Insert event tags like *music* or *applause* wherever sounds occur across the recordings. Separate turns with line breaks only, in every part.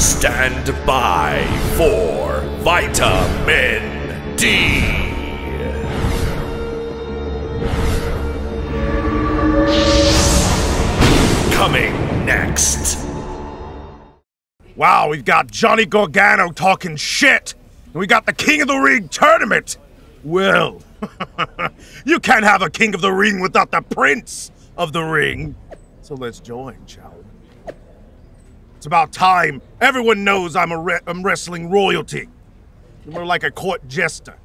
Stand by for Vitamin D. Coming next.
Wow, we've got Johnny Gargano talking shit. And we got the King of the Ring tournament. Well, *laughs* you can't have a King of the Ring without the Prince of the Ring. So let's join, shall? It's about time. Everyone knows I'm a re- I'm wrestling royalty. You're more like a court jester.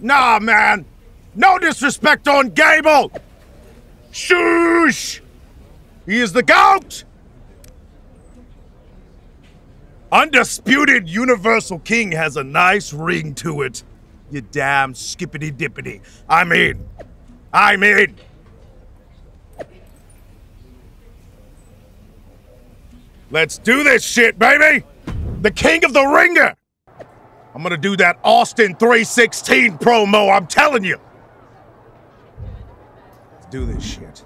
Nah, man. No disrespect on Gable. Shush. He is the GOAT. Undisputed Universal King has a nice ring to it. You damn skippity dippity. I'm in. I'm in. Let's do this shit, baby! The King of the Ringer! I'm gonna do that Austin 316 promo, I'm telling you! Let's do this shit.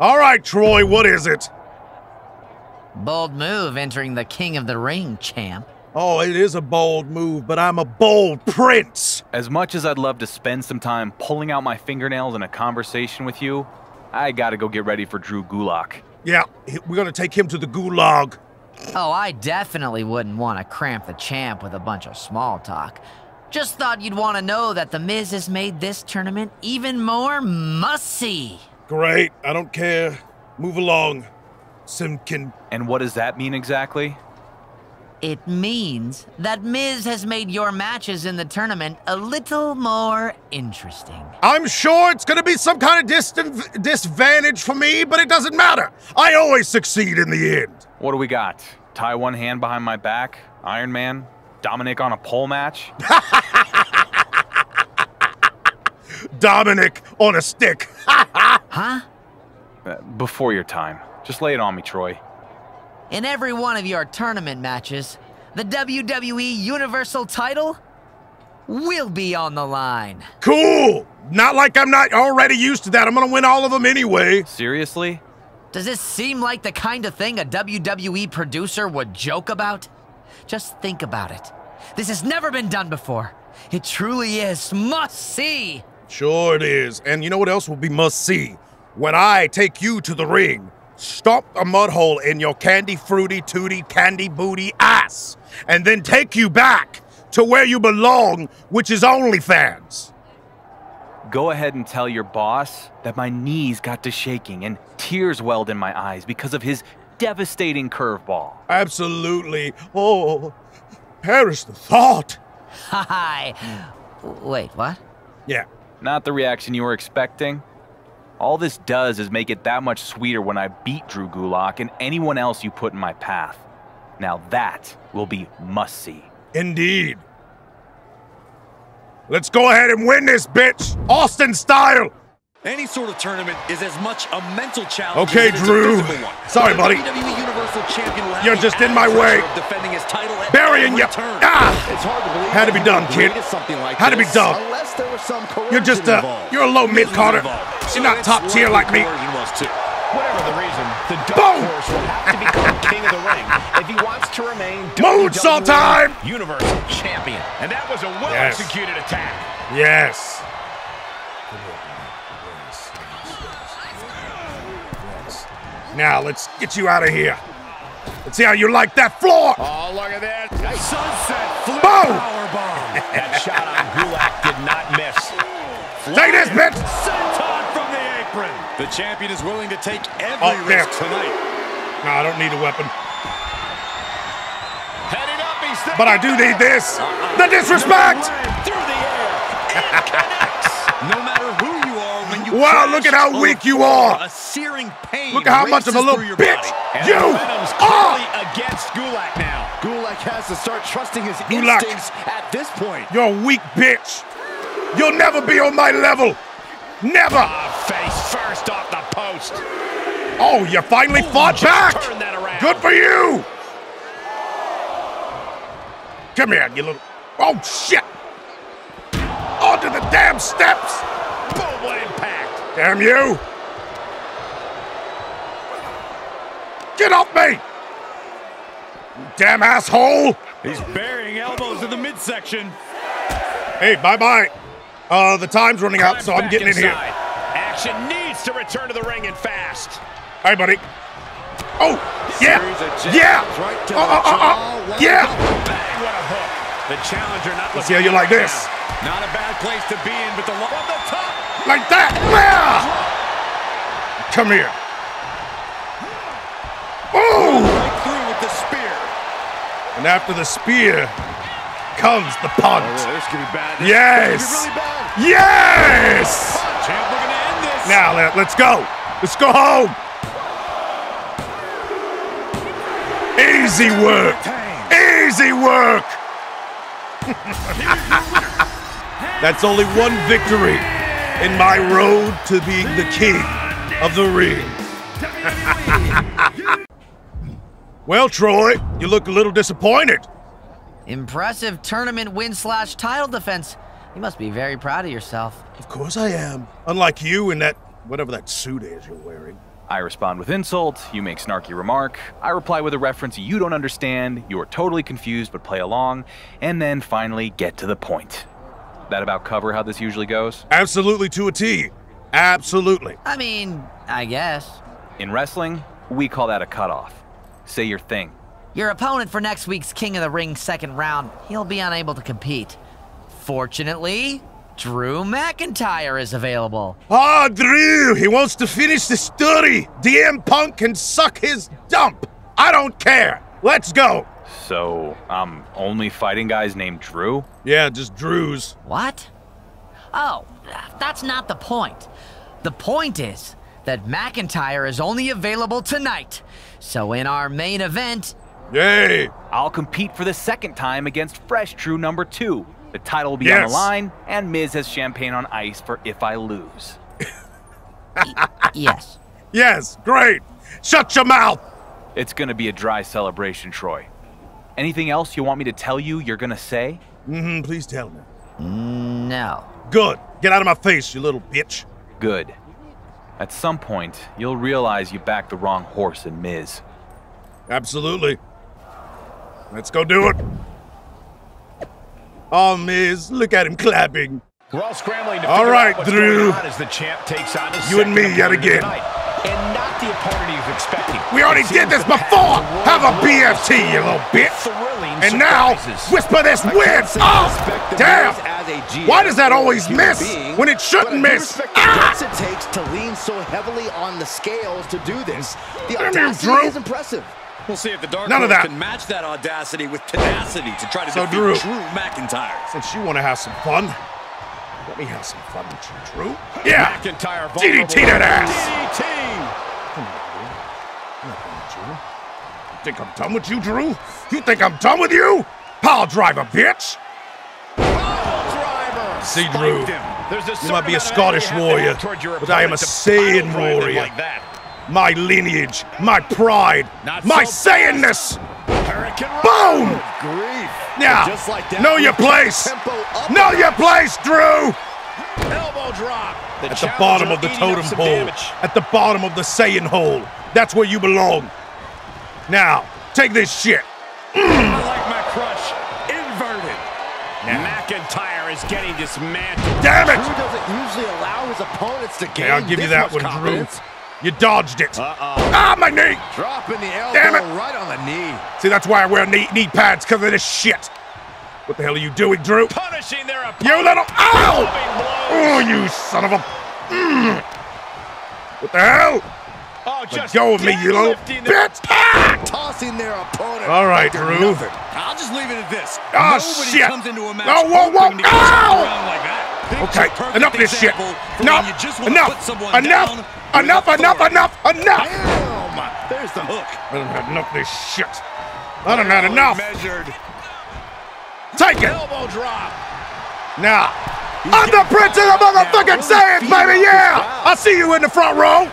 All right, Troy, what is it?
Bold move entering the King of the Ring, champ.
Oh, it is a bold move, but I'm a bold prince.
As much as I'd love to spend some time pulling out my fingernails in a conversation with you, I gotta go get ready for Drew Gulak.
Yeah, we're gonna take him to the gulag.
Oh, I definitely wouldn't want to cramp the champ with a bunch of small talk. Just thought you'd want to know that The Miz has made this tournament even more must-see.
Great, I don't care. Move along, Simkin.
And what does that mean exactly?
It means that Miz has made your matches in the tournament a little more interesting.
I'm sure it's gonna be some kind of distant disadvantage for me, but it doesn't matter. I always succeed in the end.
What do we got? Tie one hand behind my back? Iron Man? Dominic on a pole match? *laughs*
Dominic on a stick. *laughs*
huh?
Uh, before your time. Just lay it on me, Troy.
In every one of your tournament matches, the WWE Universal title will be on the line.
Cool! Not like I'm not already used to that. I'm gonna win all of them anyway.
Seriously?
Does this seem like the kind of thing a WWE producer would joke about? Just think about it. This has never been done before. It truly is must see.
Sure it is. And you know what else will be must see? When I take you to the ring, stop a mud hole in your candy fruity tooty candy booty ass, and then take you back to where you belong, which is OnlyFans.
Go ahead and tell your boss that my knees got to shaking and tears welled in my eyes because of his devastating curveball.
Absolutely. Oh, perish the thought.
Hi. Wait, what?
Yeah.
Not the reaction you were expecting? All this does is make it that much sweeter when I beat Drew Gulak and anyone else you put in my path. Now that will be must-see.
Indeed. Let's go ahead and win this, bitch! Austin style!
Any sort of tournament is as much a mental challenge
okay,
as
Drew.
a physical one.
Sorry, buddy.
WWE Universal Champion will have
You're just in my way.
of defending his title at
Burying you.
Turn.
Ah!
It's hard to believe
Had to be done, kid.
Something like
Had to be done.
Unless there was some
you're just a,
involved.
you're a low mid Carter.
involved.
You're not top tier like me.
Whatever the reason, the dark
Boom!
horse will have to become king of the ring if he wants to remain *laughs*
Moonsault
WWE
time!
Universal Champion. And that was a well-executed attack.
Yes. Now let's get you out of here. Let's see how you like that floor.
Oh, look at that. Sunset flip
Boom!
powerbomb. that shot on Gulak did not miss.
Take this, bitch.
Senton from the apron.
The champion is willing to take every
Oh, damn.
risk tonight.
No, I don't need a weapon.
Heading up, he's
But I do need this. Uh-uh. The disrespect.
through the air. And connects.
No matter who you are, when you
Wow, look at how weak you are.
A searing pain.
Look at how much of a little bitch you are.
against Gulak now.
Gulak has to start trusting his
Gulak.
instincts at this point.
You're a weak bitch. You'll never be on my level. Never.
Ah, face first off the post.
Oh, you finally fought back. Good for you. Come here, you little. Oh shit. Onto the damn steps.
Boom, what impact.
Damn you. Get off me. Damn asshole!
He's burying elbows in the midsection.
Hey, bye bye. Uh, the time's running out, so I'm getting in here.
Action needs to return to the ring and fast.
Hey, buddy. Oh, yeah,
Series of jabs
yeah,
right
oh, oh, oh,
jaw.
oh,
One
yeah.
Bang, what a hook. The challenger not
Let's
looking
see how you like this.
Not a bad place to be in, but the from the top.
Like that. Yeah. Come here. Oh,
Right with the spear.
and after the spear comes the punt.
Oh, this could be bad. This
Yes.
be really bad.
Yes.
Champ looking to end this.
Now let, let's go. Let's go home. Easy work. Easy work. *laughs* That's only one victory in my road to being the king of the ring. *laughs* well, Troy, you look a little disappointed.
Impressive tournament win slash title defense. You must be very proud of yourself.
Of course I am. Unlike you in that whatever that suit is you're wearing.
I respond with insult, you make snarky remark, I reply with a reference you don't understand, you are totally confused but play along, and then finally get to the point. That about cover how this usually goes?
Absolutely to a T. Absolutely.
I mean, I guess.
In wrestling, we call that a cutoff. Say your thing.
Your opponent for next week's King of the Ring second round, he'll be unable to compete. Fortunately, Drew McIntyre is available.
Ah, Drew, he wants to finish the story. CM Punk can suck his dump. I don't care. Let's go.
So, I'm only fighting guys named Drew?
Yeah, just Drew's.
What? Oh, that's not the point. The point is that McIntyre is only available tonight. So in our main event,
Yay.
I'll compete for the second time against Fresh Drew number two. The title will be on the line, and Miz has champagne on ice for if I lose. *laughs*
yes.
Yes, great. Shut your mouth.
It's gonna be a dry celebration, Troy. Anything else you want me to tell you you're gonna say?
Mm-hmm, please tell me.
No.
Good. Get out of my face, you little bitch.
Good. At some point, you'll realize you backed the wrong horse in Miz.
Absolutely. Let's go do it. Oh, Miz, look at him clapping.
We're all scrambling to
All
figure
right,
out what's
Drew.
going on as the champ takes on his
You and me yet
opponent
again.
Tonight. And not the opponent he was expecting.
We already did this before. Have a
World
BFT, you little bitch. And now, whisper this win. Oh, damn. Why does that always miss when it shouldn't miss? Ah!
What it takes to lean so heavily on the scales to do this. The
Damn
audacity is impressive.
We'll see if the Dark
None of
Horse
that.
can match that audacity with tenacity to try to
So,
defeat
Drew.
Drew McIntyre.
Since you want to have some fun, let me have some fun with you, Drew. Yeah.
McIntyre
DDT that ass.
DDT.
Come on, Drew. I'm not done with you. You think I'm done with you, Drew? You think I'm done with you? Pile driver, bitch.
Driver.
See, Drew.
There's a
You might be a
certain amount of
Scottish
energy you have to
warrior,
have towards your
but I am a Saiyan
pile drive him
warrior.
Like that.
My lineage, my pride,
Not
my
so
Saiyanness. Boom! Yeah.
Like that,
Know your place. Know your place, Drew.
Elbow drop.
At the bottom of the totem pole.
damage.
At the bottom of the Saiyan hole. That's where you belong. Now, take this shit.
I like my crush. Inverted. McIntyre is getting dismantled.
Damn it!
Drew doesn't usually allow his opponents to gain
Okay, I'll give you that one,
confidence.
Drew. You dodged it.
Uh-oh.
Ah, my knee!
Dropping the elbow
Damn it.
right on the knee.
See, that's why I wear knee, knee pads, because of this shit. What the hell are you doing, Drew?
Punishing their opponent.
You little. Ow! Oh, you son of a. Mm. What the hell?
Oh,
Let
just
go of me, you little
deadlifting their-
bitch! Ah!
Tossing their opponent.
All right,
like they're
Drew.
nothing.
I'll just leave it at this.
Oh,
Nobody
shit.
comes into a match
Oh, whoa, whoa,
hoping
ow!
like that.
Okay, enough of this shit.
example for
Enough,
when you just
enough,
put
enough, enough, enough, enough, enough!
Damn. There's the hook.
I don't have enough of this shit. I don't have enough.
Measured.
Take it
Elbow drop.
now. I'm the prince of the motherfucking Saiyans, baby. Yeah, I see you in the front row.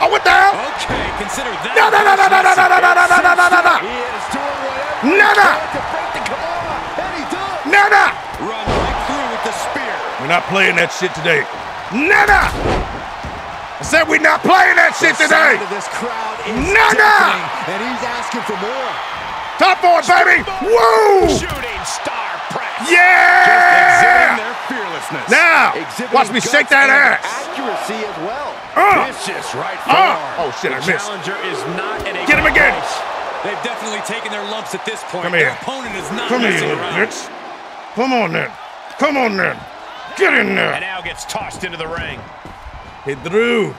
Oh, what the hell?
Okay, consider that.
No, no, no, no, no, no, no, no, no, no, no, no, no, no.
He is doing whatever he
Nada.
can to break the Kimura, and he does.
Nada.
Run right through with the spear.
We're not playing that shit today. Nada. I said we're not playing that shit
The
today.
sound of this crowd is
Nada.
and he's asking for more.
Top four, baby! Woo!
Shooting star press.
Yeah!
Exhibiting their fearlessness.
Now,
Exhibiting
watch me shake that ass.
Accuracy as well.
Uh,
Vicious right
uh. Oh shit, I missed.
challenger is not in a
Get him again.
They've definitely taken their lumps at this point.
Come
Their
here.
opponent is not
Come here,
messing
little
around.
bitch. Come on then. Come on then. Get in there.
And now gets tossed into the ring.
Hey, Drew.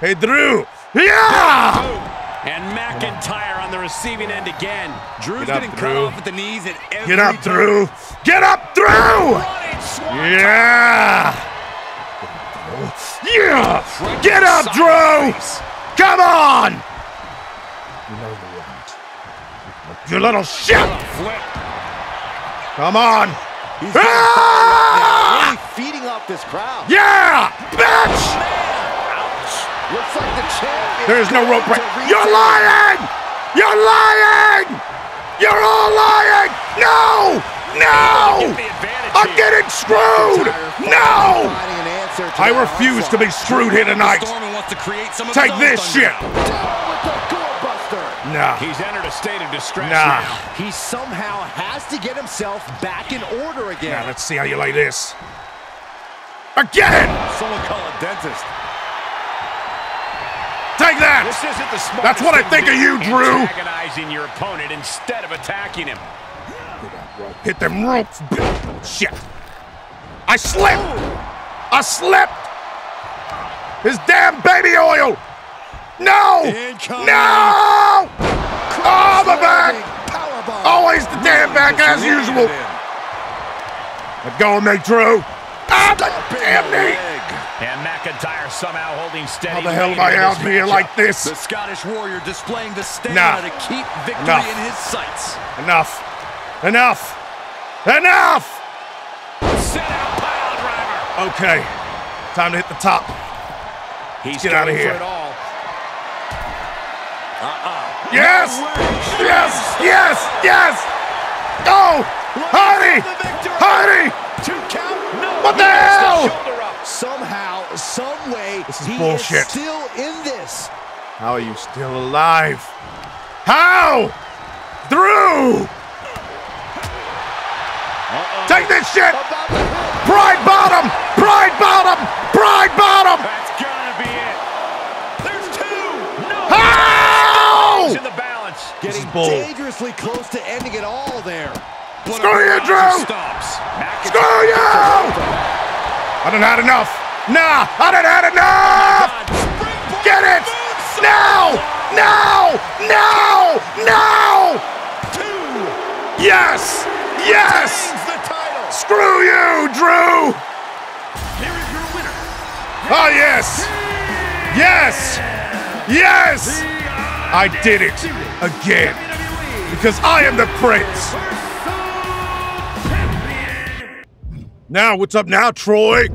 Hey, Drew. Yeah!
And McIntyre on the receiving end again.
Drew's
Get up,
getting cut off at the knees at every
Get up,
turn.
Drew. Get up, Drew! Yeah! Yeah! Get up, Drew! Come on! You know the. You little shit! Come on!
He's
Ah!
really feeding off this crowd.
Yeah! Bitch!
Looks like the champ is
There is no rope break. You're lying! You're lying! You're all lying! No! No!
Get the advantage
I'm getting screwed! No!
Finding an answer to
I refuse to be screwed here tonight.
Storm wants to create some of
Take this shit!
Down with the doorbuster.
Nah.
He's entered a state of distress
Nah.
now.
He somehow has to get himself back in order again.
Now let's see how you like this. Again!
Someone call a dentist.
Take that!
This isn't the smartest
That's what I think of you, Drew.
Antagonizing your opponent instead of attacking him.
Hit them ropes. Shit. I slipped. I slipped. His damn baby oil. No. No. Oh, the back. Always the damn back as usual. Let go of me, Drew. Ah, the damn knee.
Somehow holding steady.
How the hell am I out here like this?
The Scottish warrior displaying the stamina
Nah.
to keep victory
Enough.
in his sights.
Enough. Enough. Enough.
Set out pile driver.
Okay. Time to hit the top.
He's
get out
of
here.
All. Uh-uh.
Yes! Yes! Yes! Oh, yes! Go! Hardy! Hardy!
Two count. No.
What the hell?
Shoulder up.
Somehow, some way,
This is
he
bullshit.
is still in this.
How are you still alive? How? Drew! Take this shit!
About to hit.
Pride bottom! Pride bottom! Pride bottom!
That's gonna be it. There's two. No.
How?
He's in the balance.
Getting
bull.
dangerously close to ending it all there.
What
Screw
a
you, Drew!
Stomps.
Screw you! I done had enough. Nah, I done had enough! Get it! Now! Now! Now! Now! Yes! Yes!
Title.
Screw you, Drew! Oh, yes! Yes! Yes! I did it again. Because I am the prince. Now, what's up now, Troy?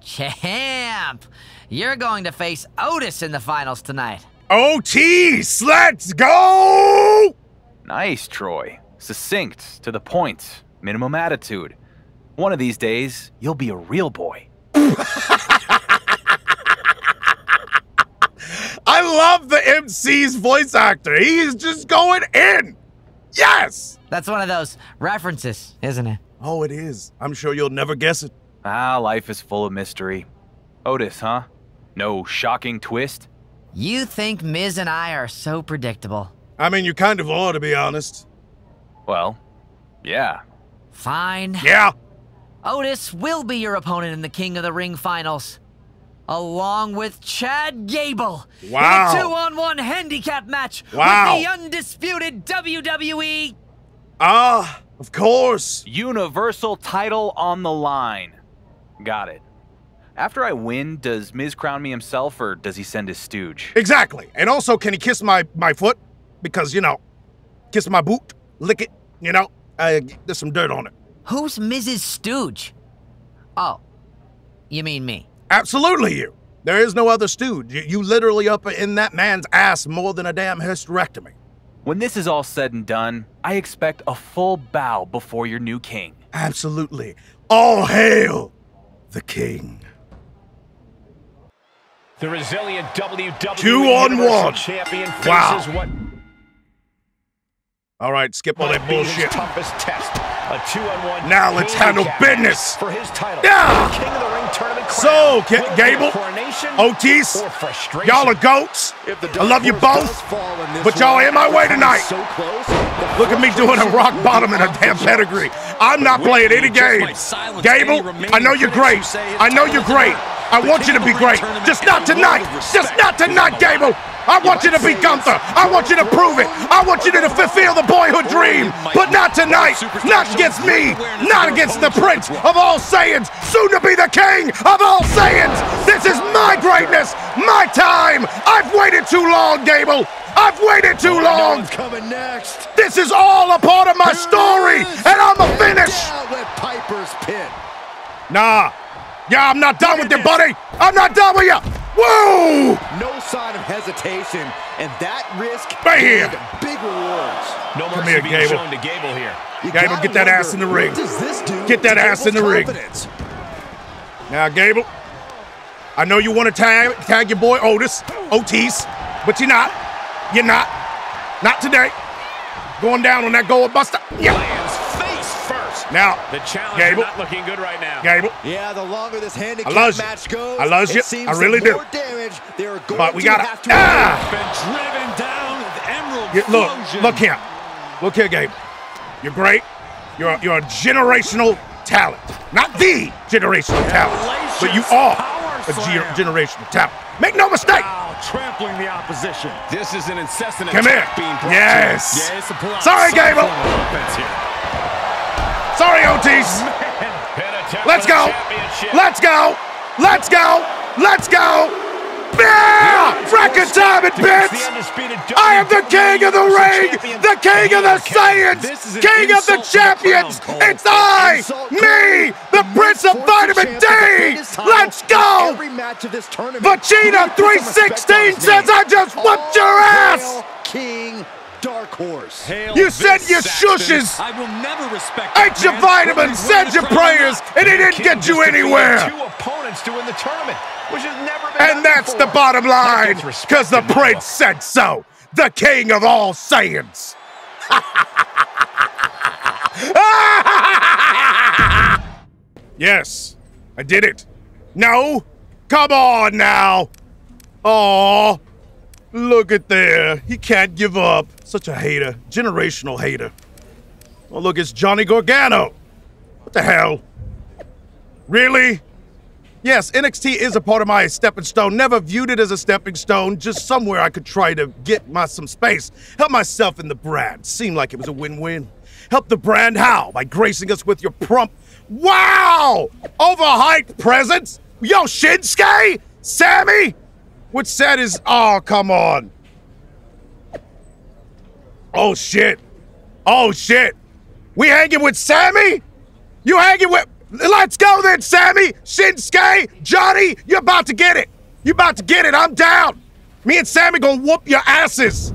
Champ! You're going to face Otis in the finals tonight.
Otis, let's go!
Nice, Troy. Succinct, to the point, minimum attitude. One of these days, you'll be a real boy. *laughs*
I love the MC's voice actor. He's just going in. Yes!
That's one of those references, isn't it?
Oh, it is. I'm sure you'll never guess it.
Ah, life is full of mystery. Otis, huh? No shocking twist?
You think Miz and I are so predictable.
I mean, you kind of are, to be honest.
Well, yeah.
Fine.
Yeah.
Otis will be your opponent in the King of the Ring finals. Along with Chad Gable.
Wow.
In a two on one handicap match
Wow.
with the undisputed WWE.
Ah, of course.
Universal title on the line. Got it. After I win, does Miz crown me himself or does he send his stooge?
Exactly. And also, can he kiss my, my foot? Because, you know, kiss my boot, lick it, you know, uh, there's some dirt on it.
Who's Mrs. Stooge? Oh, you mean me?
Absolutely, you. There is no other stooge. You, you literally up in that man's ass more than a damn hysterectomy.
When this is all said and done, I expect a full bow before your new king.
Absolutely. All hail the king.
The resilient WWE
Two on
Universal
one.
Champion faces
Wow.
what
All right, skip all that
Might be his
bullshit.
toughest test. A two-on-one.
Now let's handle
handicap
business.
For his title.
Yeah.
The King of the Ring tournament
So,
crown.
Ga-
Will it be a
Gable, Otis, y'all are goats. I love you both,
does fall in this
but y'all in my way tonight.
So close,
Look at me doing a rock bottom and a damn
off the charts.
pedigree. I'm not playing any games. Gable, I know you're great. I know you're great. I want you to be great. Just not tonight. Just not tonight, Gable. I want you to be Gunther. I want you to prove it. I want you to fulfill the boyhood dream. But not tonight. Not against me. Not against the Prince of all Saiyans. Soon to be the King of all Saiyans. This is my greatness. My time. I've waited too long, Gable. I've waited too long.
coming next.
This is all a part of my story, and I'm a finish.
With Piper's Pit.
Nah. Yeah, I'm not done with you, buddy. I'm not done with you. Woo!
No sign of hesitation, and that risk
Right here.
big rewards.
No
Come
mercy
here,
being
Gable.
shown to Gable here.
You
Gable,
gotta
get that ass in the ring.
Does this do
Get that ass in the
Gable's
ring. Now, Gable, I know you want to tag tag your boy Otis, Otis, but you're not. You're not. Not today. Going down on that gold buster. Yeah.
Lands face first.
Now,
The challenger
Gable,
not looking good right now.
Gable,
Yeah, the longer this handicap
I loves
match goes,
I loves
it
you.
seems
I really
the
do.
more damage they're going
but we
to
gotta.
have to
Ah!
Been driven down with Emerald
Yeah, look, look here. Look here, Gabe. You're great. You're a, you're a generational talent. Not the generational talent, but you are a ge- generational talent. Make no mistake.
Wow, trampling the opposition.
This is an incessant
Come here.
being brought
Yes.
Yeah, it's a pull out.
Sorry,
some
Gable. Sorry, Otis. Let's go. Let's go. Let's go. Let's go. Yeah! Record time it, bitch! I am the king of the ring, the king of the
an
king of the champions. It's I, me, the Prince of Vitamin D. Let's go.
Respect
316 says? I just whooped your ass.
King Dark Horse.
Hail
You said your shushes.
I will never respect
Ate your vitamins, said your
winning the crown or
prayers, and it didn't get you anywhere.
Two opponents to win the tournament, which has never been
And that's the bottom line, because the prince said so. The king of all Saiyans. *laughs* yes, I did it. No, come on now. Oh, look at there. He can't give up. Such a hater, generational hater. Oh, look, it's Johnny Gargano. What the hell? Really? Yes, NXT is a part of my stepping stone. Never viewed it as a stepping stone, just somewhere I could try to get my some space. Help myself in the brand. Seemed like it was a win-win. Help the brand how? By gracing us with your prompt. Wow! Overhyped presence? Yo, Shinsuke? Sami? What's said is, oh, come on. Oh, shit. Oh, shit. We hanging with Sami? You hanging with. Let's go then, Sami, Shinsuke, Johnny. You're about to get it. You're about to get it. I'm down. Me and Sami gonna whoop your asses.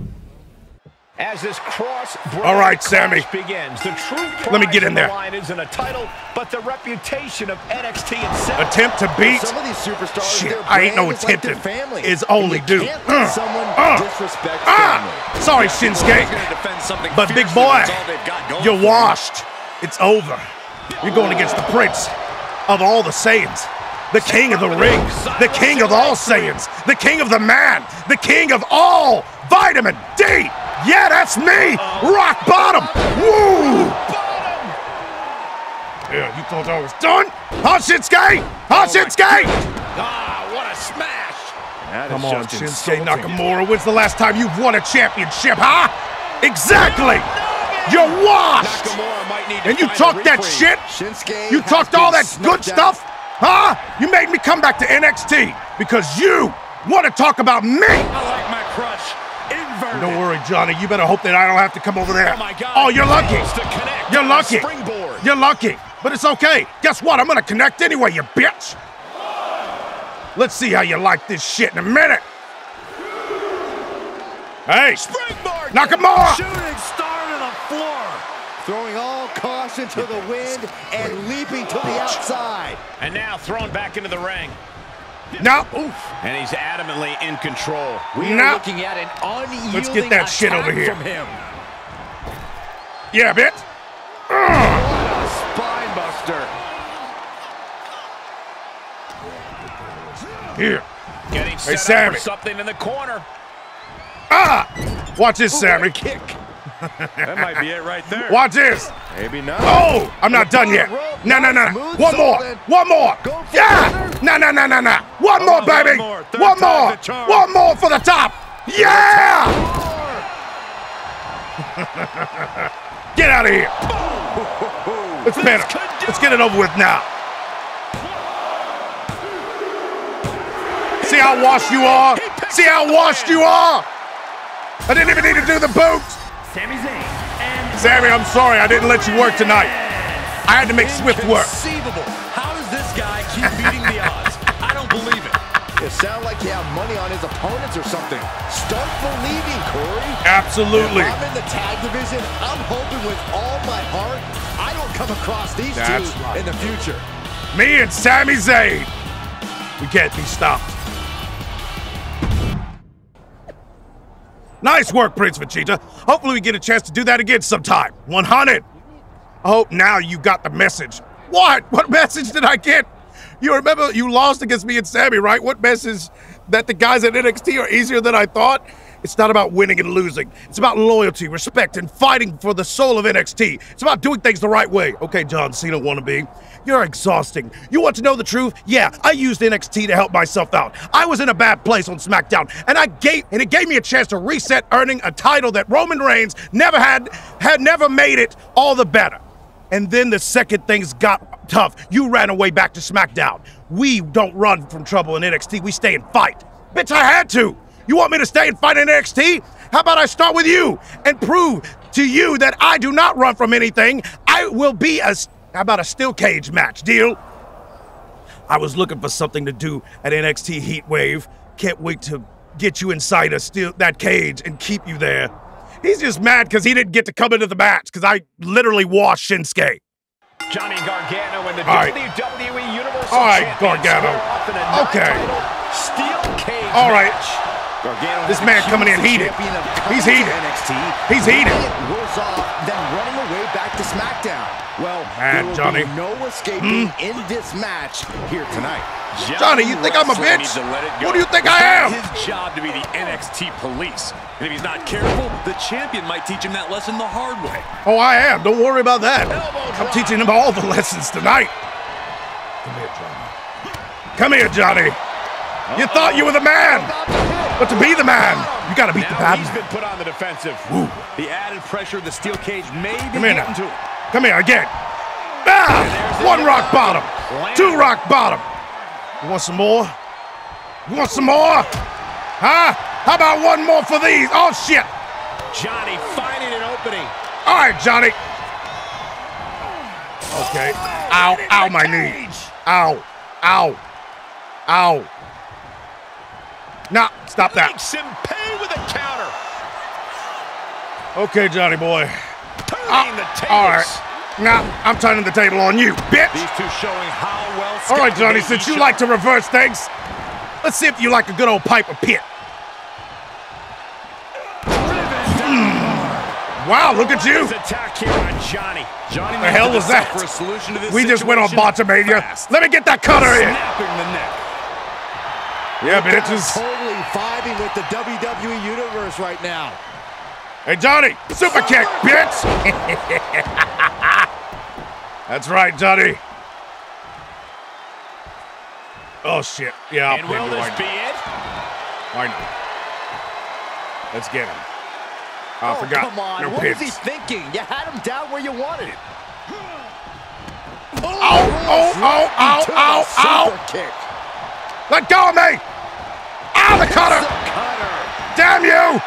As this cross
All right, Sami.
begins, the true
Let me get in
on the
there.
line isn't a title, but the reputation of NXT itself.
Attempt to beat.
Some of these superstars,
Shit, I ain't no
brand is like family.
It's only
And you
due.
Can't let
Uh,
someone
uh,
disrespect
Ah!
family.
Sorry, Shinsuke. But big boy, you're washed. It's over. You're going against the prince of all the Saiyans. The king of the ring. The king of all Saiyans. The king of the man. The king of all vitamin D. Yeah, that's me. Rock bottom. Woo! Yeah, you thought I was done? Huh, Shinsuke? Huh, Shinsuke?
Ah, what a smash!
That
Come on, Shinsuke. Nakamura. When's the last time you've won a championship, huh? Exactly! You're washed!
Nakamura might need to
And you
find a
talk that shit?
Shinsuke
You talked all that good stuff? Huh? You made me come back to NXT because you want to talk about me!
I like my crush. Inverted.
Don't worry, Johnny. You better hope that I don't have to come over there.
Oh my God.
Oh, you're lucky.
Fails to connect
You're lucky.
Springboard.
You're lucky. But it's okay. Guess what? I'm gonna connect anyway, you bitch. Let's see how you like this shit in a minute. Hey,
Springboard.
Nakamura!
Shooting star to the floor.
Throwing all caution to the wind and leaping to the outside.
And now thrown back into the ring.
No. Oof.
And he's adamantly in control.
We are
No.
looking at an unyielding
Let's get that shit over here.
From him.
Yeah, bitch.
What a spine buster.
Here.
Getting set
Sami.
up for something in the corner.
Ah! Watch this, Sami.
Kick.
That might be it right there.
Watch this.
Maybe not.
Oh, I'm not done yet. No, no, no. One more. One more. Yeah. No, no, no, no, no. One
Oh,
more, baby. One more. One more for the top. Yeah. Get out of here. It's better. Let's get it over with now. See how washed you are? See how washed you are? I didn't even need to do the boots.
Sami Zayn. And
Sami, I'm sorry I didn't let you work tonight. I had to make Swift work.
Inconceivable. How does this guy keep beating the odds? I don't believe it.
It sounds like he have money on his opponents or something. Start believing, Corey.
Absolutely.
If I'm in the tag division, I'm hoping with all my heart I don't come across these
That's
two
right.
in the future.
Me and Sami Zayn. We can't be stopped. Nice work, Prince Vegeta. Hopefully we get a chance to do that again sometime. 100. I hope now you got the message. What? What message did I get? You remember you lost against me and Sami, right? What message that the guys at NXT are easier than I thought? It's not about winning and losing. It's about loyalty, respect, and fighting for the soul of NXT. It's about doing things the right way. Okay, John Cena wannabe. You're exhausting. You want to know the truth? Yeah, I used NXT to help myself out. I was in a bad place on SmackDown, and I gave and it gave me a chance to reset earning a title that Roman Reigns never had had never made it all the better. And then the second things got tough, you ran away back to SmackDown. We don't run from trouble in NXT, we stay and fight. Bitch, I had to. You want me to stay and fight in NXT? How about I start with you and prove to you that I do not run from anything? I will be a. How about a steel cage match? Deal? I was looking for something to do at NXT Heatwave. Can't wait to get you inside a steel that cage and keep you there. He's just mad because he didn't get to come into the match because I literally washed Shinsuke.
Johnny Gargano and the
All right.
WWE Universal
All right, Gargano.
square off in a
Okay.
Steel cage
All right.
match. Gargano
This man coming in heated. He's heated.
NXT.
He's heated.
Worse off than running away back to SmackDown. Well,
Man,
there will
Johnny.
be no escaping hmm. in this match here tonight.
Johnny, you think I'm a bitch?
needs to let it go.
Who do you think I am?
his job to be the NXT police. And if he's not careful, the champion might teach him that lesson the hard way.
Oh, I am. Don't worry about that. I'm teaching him all the *laughs* lessons tonight. Come here, Johnny. Come here, Johnny. You thought you were the man, but to be the man, you gotta beat the
Now
bad
he's
man.
been put on the defensive.
The added pressure of the steel cage may be
Come here
getting
now.
to him.
Come here again. Ah! One rock bottom. Two rock bottom. You want some more? You want some more? Huh? How about one more for these? Oh, shit.
Johnny finding an opening.
All right, Johnny. Okay. Ow, ow, my knee. Ow, ow, ow. Nah, stop that.
Makes him pay with a counter.
Okay, Johnny boy.
Turning the tables.
All right. Now, I'm turning the table on you, bitch.
These two showing how well
All right, Johnny, since you like to reverse things, let's see if you like a good old pipe of pit. Hmm. Wow, look at you.
Attack here on Johnny. Johnny
The hell was that?
For a solution to this
We just went on Botchamania.
fast.
Let me get that cutter in. Yeah, bitches.
totally vibing with the WWE Universe right now.
Hey, Johnny, super kick, bitch. *laughs* That's right, Johnny. Oh, shit. Yeah, I'll
And
pin
will
you. Why
this be
not?
it?
Why not? Let's get him. I
oh,
forgot.
come on.
No
what
pins.
was he thinking? You had him down where you wanted him.
Oh, oh, ow, oh, oh,
To oh, the
ow, ow.
kick.
Let go of me! Ow, the cutter!
Cutter.
Damn you!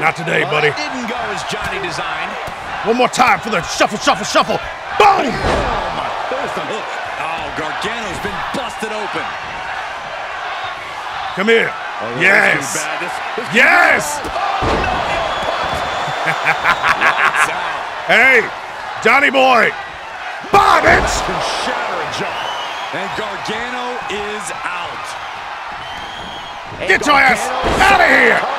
Not today, buddy.
Well, didn't go as Johnny designed.
One more time for the shuffle, shuffle, shuffle. Boom!
Oh, There's the hook. Oh, Gargano's been busted open.
Come here.
Oh,
yes.
This, this
Yes. hey, Johnny boy. Bob it!
And Gargano is out.
Get your ass out of here!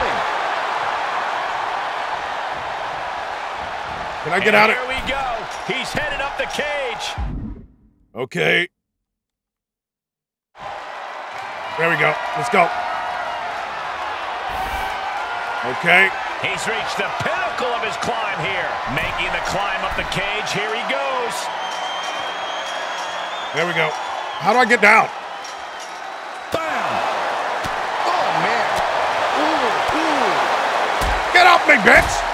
Can I get
and
out of
Here we go. He's headed up the cage.
Okay. There we go. Let's go. Okay.
He's reached the pinnacle of his climb here. Making the climb up the cage. Here he goes.
There we go. How do I get down? Bam!
Oh, man. Ooh, ooh.
Get off me, bitch!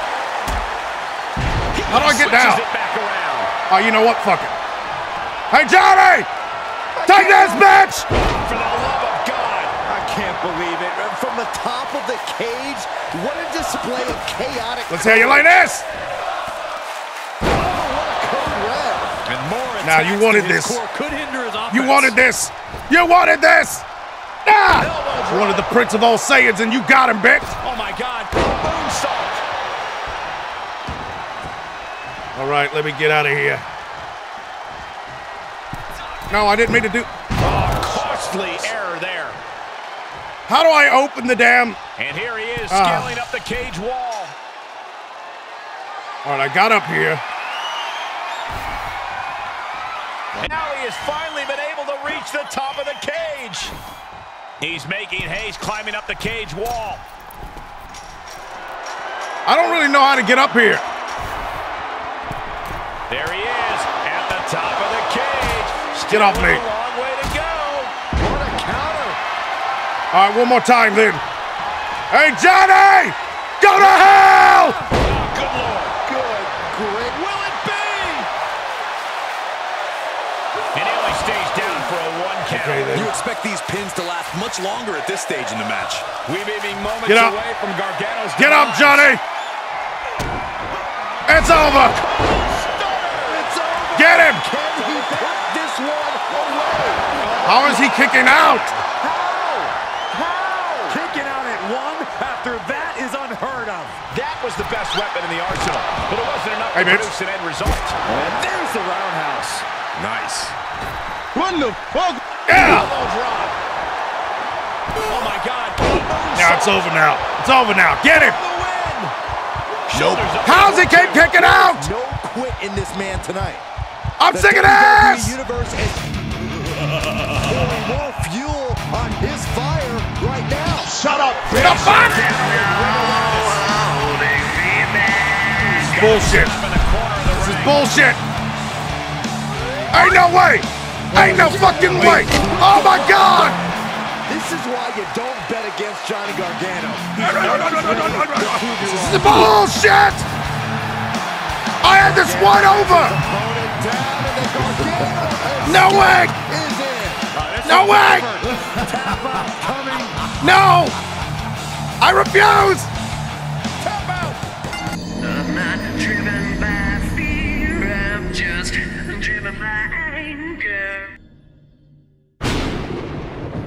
How do I get down?
it back around.
Oh, you know what? Fuck it. Hey, Johnny! Take this, bitch!
For the love of God.
I can't believe it. From the top of the cage, what a display of chaotic.
Let's hear you like this.
And more
Now, you wanted this.
core could hinder his.
You wanted this. You wanted this. Ah! You wanted the Prince of all Saiyans, and you got him, bitch.
Oh,
All right, let me get out of here. No, I didn't mean to do.
Oh, costly error there.
How do I open the damn?
And here he is,
Ah.
scaling up the cage wall.
All right, I got up here.
And now he has finally been able to reach the top of the cage. He's making haste climbing up the cage wall.
I don't really know how to get up here.
There he is at the top of the cage.
Get off me.
A long way to go.
What a counter.
All right, one more time then. Hey, Johnny! Go to hell!
Oh, good lord.
Good, great.
Will it be? And he only stays down for a one count.
Okay, then.
You expect these pins to last much longer at this stage in the match.
We may be moments
Get up.
away from Gargano's
Get up. Johnny! It's over!
It's.
Get him!
Can he put this one away?
How is he kicking out?
how Kicking out at one after that is unheard of.
That was the best weapon in the arsenal, but it wasn't enough
Hey,
to
bitch.
produce an end result.
And there's the roundhouse.
Nice.
What the fuck? Yeah!
Oh my God.
Now it's over now. It's over now. Get him!
The win. Shoulders up.
How's he keep kicking out?
No quit in this man tonight.
I'm
The
sick of this!
Universe is more fuel on his fire right now.
Shut up, bitch! The fuck? Bullshit.
Up in the corner of the
This is bullshit. Ain't no way. Ain't no fucking way. Oh my god.
This is why you don't bet against Johnny Gargano.
This is bullshit. I had this one over.
Opponent down and then Gargano
No way.
is in.
No way. No. I refuse.
Tap out.
I'm not driven by fear, I'm just driven by anger.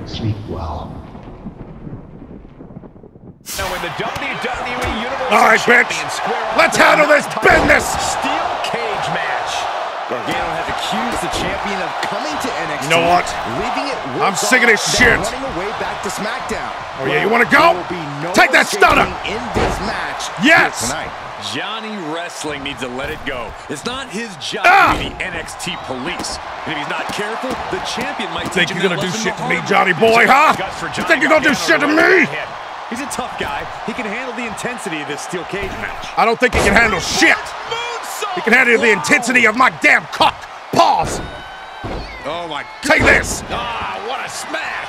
Sleep well.
Now when the WWE Universal
All right, bitch.
Champions square off
Let's handle this
title
business.
Steel.
Gargano has accused the champion of coming to NXT.
You know what?
Leaving it
I'm sick of this shit.
Running away back to SmackDown.
Oh, yeah, you wanna go?
There will be no
Take that stunner.
in this match
Yes.
tonight.
Johnny Wrestling needs to let it go. It's not his job
Ah!
to be the NXT police. And if he's not careful, the champion might
Think
teach him
you're gonna do shit to me, Johnny boy, huh?
Guts
You think you're gonna do shit to me?
He's a tough guy. He can handle the intensity of this steel cage match.
I don't think he can handle shit.
Moonsault.
He can handle the intensity of my damn cock. Pause.
Oh my
Take this.
Ah, what a smash.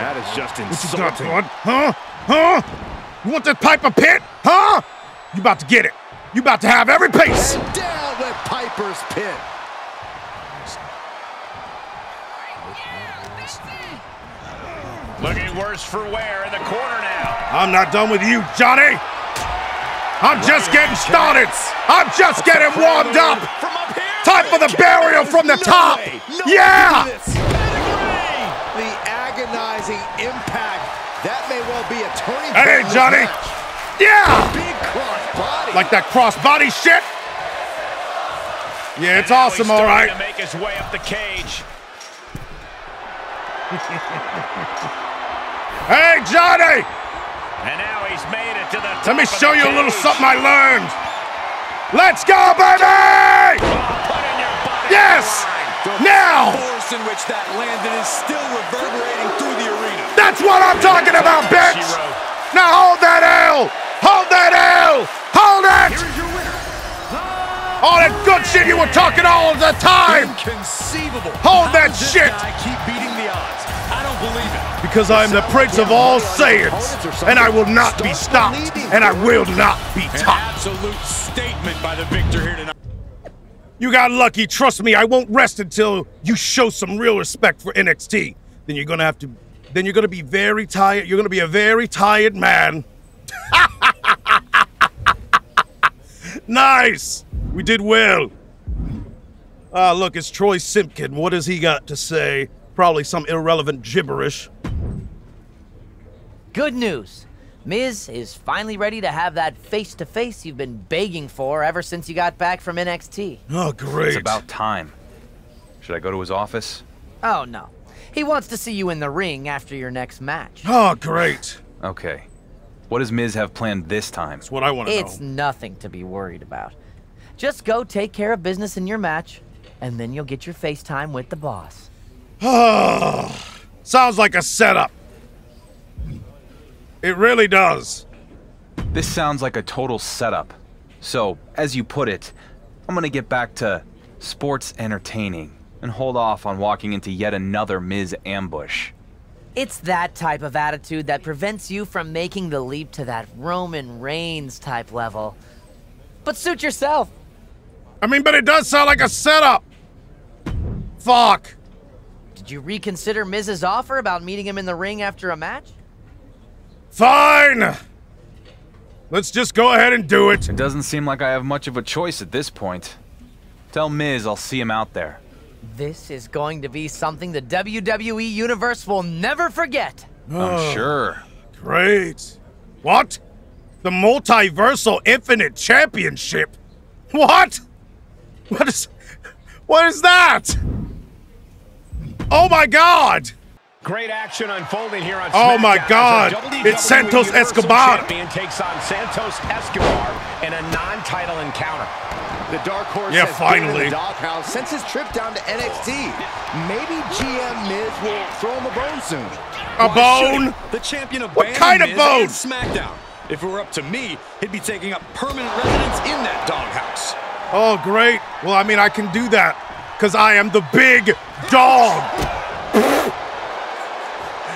That is just
What you got,
insulting.
Huh? Huh? You want this Piper Pit? Huh? You about to get it. You about to have every piece.
And down with Piper's Pit.
Looking worse for wear in the corner now.
I'm not done with you, Johnny. I'm just getting started. I'm just getting warmed up.
From up here.
Time for the burial from the top. Yeah.
way to this. The agonizing impact. That may well be a turning point.
Hey, Johnny.
match.
Yeah.
Big cross body.
Like that crossbody shit. Yeah, it's awesome,
he's
all
starting
right.
To make his way up the cage. *laughs*
Hey, Johnny.
And now he's made it to the top
Let me
of
show
the
you a little something I learned. Let's go, baby! Yes! Now!
force in which that landed is still reverberating through the arena.
That's what I'm talking about, bitch! Now hold that L! Hold that L! Hold it! All that good shit you were talking all the time!
Inconceivable.
Hold
How
that shit!
guy keep beating the odds. I don't believe
Because I'm the prince of all Saiyans, and I will not be stopped, and I will not be topped.
absolute statement by the victor here tonight.
You got lucky. Trust me, I won't rest until you show some real respect for NXT. Then you're gonna have to. Then you're gonna be very tired. You're gonna be a very tired man. *laughs* nice. We did well. Ah, look, it's Troy Simpkin. What has he got to say? Probably some irrelevant gibberish.
Good news. Miz is finally ready to have that face to face you've been begging for ever since you got back from NXT.
Oh, great.
It's about time. Should I go to his office?
Oh, no. He wants to see you in the ring after your next match.
Oh, great.
Okay. What does Miz have planned this time?
That's what I want to know.
It's nothing to be worried about. Just go take care of business in your match, and then you'll get your FaceTime with the boss.
Ah, sounds like a setup. It really does.
This sounds like a total setup. So, as you put it, I'm gonna get back to sports entertaining and hold off on walking into yet another Miz ambush.
It's that type of attitude that prevents you from making the leap to that Roman Reigns type level. But suit yourself.
I mean, but it does sound like a setup. Fuck.
Did you reconsider Miz's offer about meeting him in the ring after a match?
Fine. Let's just go ahead and do it.
It doesn't seem like I have much of a choice at this point. Tell Miz I'll see him out there.
This is going to be something the WWE Universe will never forget.
I'm *sighs* sure.
Great. What? The Multiversal Infinite Championship? What? What is. What is that? Oh my god!
Great action unfolding here on
Oh my God,
as our WWE
it's Santos
Universal
Escobar.
Champion takes on Santos Escobar in a non-title encounter.
The Dark Horse
Yeah,
has been in
finally.
the doghouse since his trip down to NXT. Maybe GM Miz will throw him a bone soon.
A
Why
bone?
The champion of
What kind of
Miz
bone?
SmackDown. If it were up to me, he'd be taking up permanent residence in that doghouse.
Oh, great. Well, I mean, I can do that because I am the big dog.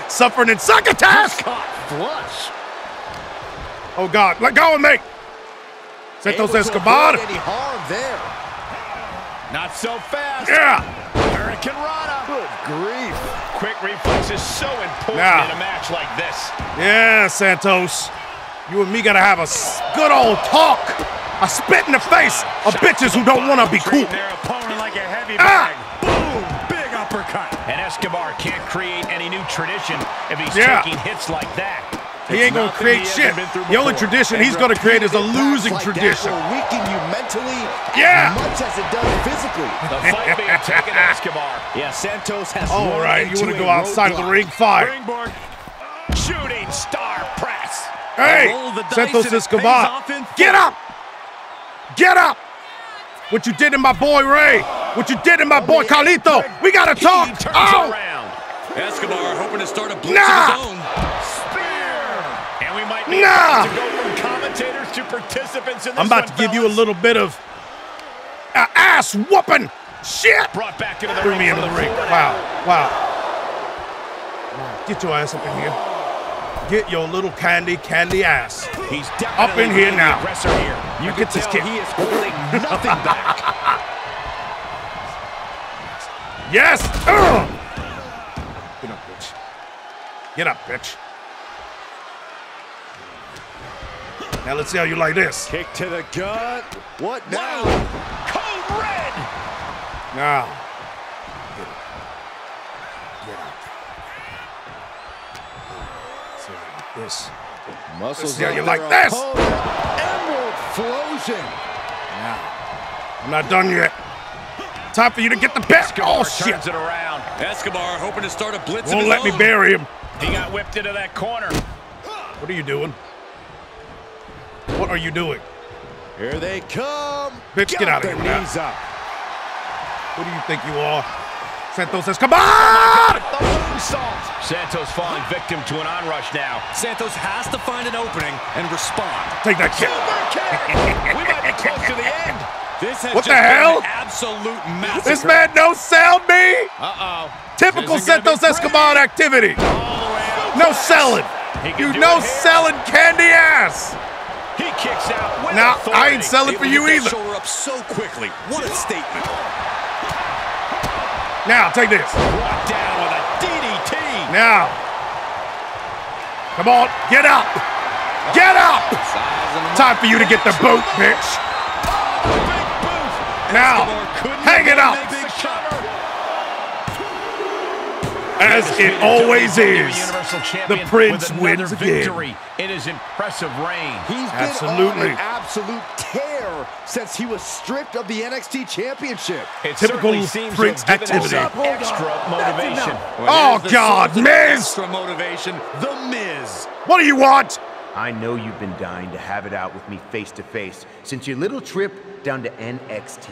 Suffering in succotash.
Caught flush.
Oh, God. Let go of me. Santos
Able
Escobar.
Any harm there.
Not so fast.
Yeah.
Hurricanrana.
Good grief.
Quick reflex is so important
Yeah.
in a match like this.
Yeah, Santos. You and me gotta have a good old talk. A spit in the face of bitches who don't wanna be cool.
Their opponent like a heavy
Ah!
bag. Boom! Big uppercut. And Escobar can't create any new tradition if he's
Yeah.
taking hits like that.
He ain't gonna create shit. The only tradition he's gonna create is a losing
like
tradition.
Will weaken you mentally
Yeah.
as much as it does physically. *laughs*
The fight being taken Escobar.
Yeah, Santos has
All right, you wanna go outside of the ring? Fine.
Ringboard. Shooting star press.
Hey,
roll of the dice
Santos Escobar,
pays off in
get up! Get up! What you did to my boy Ray? What you did to my boy Carlito? We gotta talk! Oh!
around.
Escobar hoping to start a blitz
Nah.
of his own.
And we might be
Nah.
to go from commentators to participants in this
I'm about
one,
to give you a little bit of uh, ass whooping. Shit!
Brought back into the
Threw
ring
me into the ring. Wow, wow. Get your ass up in here. Get your little candy, candy ass.
He's
Up in here now.
here. You
get this kid.
he is holding nothing back. *laughs*
Yes! Ugh! Get up, bitch. Get up, bitch. Now let's see how you like this.
Kick to the gut. What now?
Code red.
Now. This.
Muscles
see how you
their
like this.
opponent. Emerald Flowsion.
Now. I'm not done yet. Time for you to get the best.
Escobar
Oh, shit.
turns it around.
Escobar hoping to start a blitz of
Won't
his
let me bury him.
He got whipped into that corner.
What are you doing? What are you doing?
Here they come.
Bitch, get out of
their
here with that.
knees up.
Who do you think you are? Santos says, come on!
The moonsault. Santos falling victim to an onrush now.
Santos has to find an opening and respond.
Take that kick.
We might be close to the end.
This has
What the hell?
absolute massacre.
This man no sell me!
Uh-oh.
Typical
This isn't gonna
Santos Escobar activity.
All the way out.
No selling. You no selling candy ass.
He kicks out
Now,
authority.
I ain't selling for you either.
shoulder up so quickly. What a statement.
Now, take this.
Brought down with a DDT.
Now. Come on, get up. Get up. Time for you to get the boot, bitch. Now, hang it up.
Makes the cover.
As it always is. The prince wins
another
again.
victory in his impressive reign.
He's
Absolutely.
absolute tear since he was stripped of the NXT Championship.
It
Typical
seems
Prince
to have given him
activity.
extra motivation.
Oh, God,
source
Miz.
Extra motivation. The Miz.
What do you want?
I know you've been dying to have it out with me face to face since your little trip down to NXT.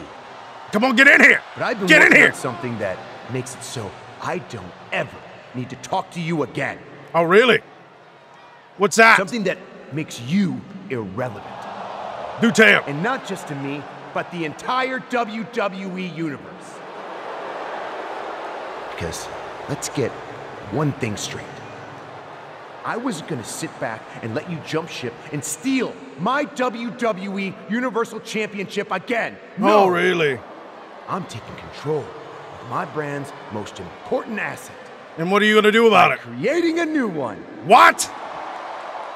Come on, get in here.
But I've been
Get in
working
here.
on something that makes it so I don't ever need to talk to you again.
Oh, really? What's that?
Something that makes you irrelevant.
Do tell.
And not just to me, but the entire WWE universe. Because let's get one thing straight. I wasn't gonna sit back and let you jump ship and steal my WWE Universal Championship again. No,
Oh, really?
I'm taking control of my brand's most important asset.
And what are you going to do about it?
Creating a new one.
What?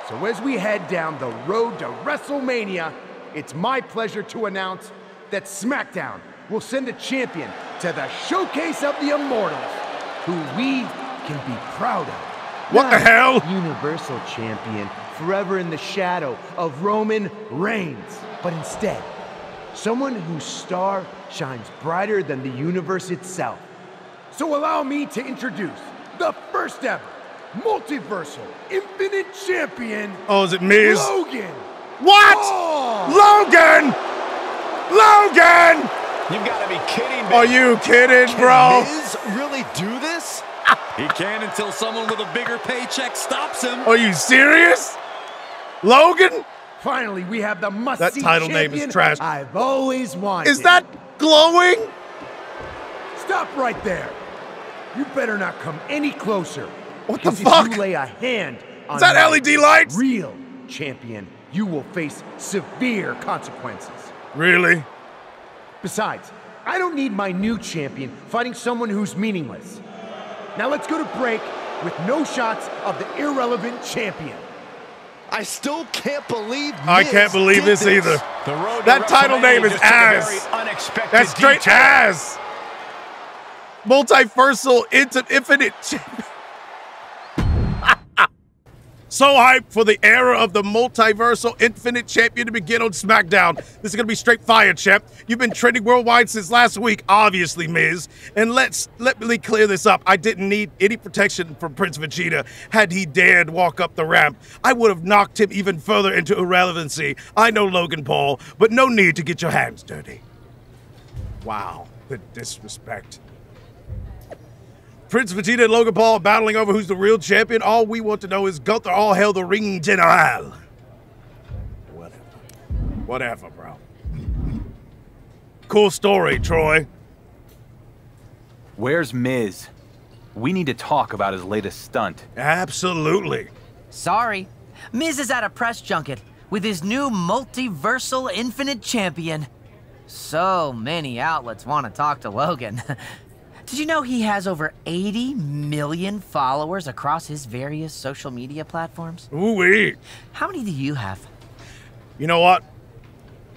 So as we head down the road to WrestleMania, it's my pleasure to announce that SmackDown will send a champion to the showcase of the immortals, who we can be proud of.
What the hell?
Universal champion, forever in the shadow of Roman Reigns, but instead, someone whose star shines brighter than the universe itself. So allow me to introduce the first ever multiversal infinite champion,
Oh, is it Miz?
Logan.
What? Oh. Logan! Logan!
You've got to be kidding me.
Are you kidding, bro?
Miz really do this? *laughs*
He can until someone with a bigger paycheck stops him.
Are you serious? Logan?
Finally, we have the must That
title name is trash.
I've always wanted.
Is that glowing?
Stop right there. You better not come any closer.
What the
because
fuck?
If you lay a hand on
is
that
LED lights?
Real champion, you will face severe consequences.
Really?
Besides, I don't need my new champion fighting someone who's meaningless. Now let's go to break with no shots of the irrelevant champion.
I still can't believe
I can't believe
did
this either.
The road
That title name is
just
ass.
unexpected
That's straight
detour.
ass. Multiversal into infinite. champion. So hyped for the era of the multiversal infinite champion to begin on SmackDown. This is gonna be straight fire, champ. You've been trending worldwide since last week, obviously, Miz. And let's let me clear this up. I didn't need any protection from Prince Vegeta had he dared walk up the ramp. I would have knocked him even further into irrelevancy. I know Logan Paul, but no need to get your hands dirty. Wow, the disrespect. Prince Vegeta and Logan Paul battling over who's the real champion. All we want to know is Gunther all hail the ring general. Whatever. Whatever, bro. Cool story, Troy.
Where's Miz? We need to talk about his latest stunt.
Absolutely.
Sorry. Miz is at a press junket with his new multiversal infinite champion. So many outlets want to talk to Logan. *laughs* Did you know he has over 80 million followers across his various social media platforms?
Ooh wee.
How many do you have?
You know what?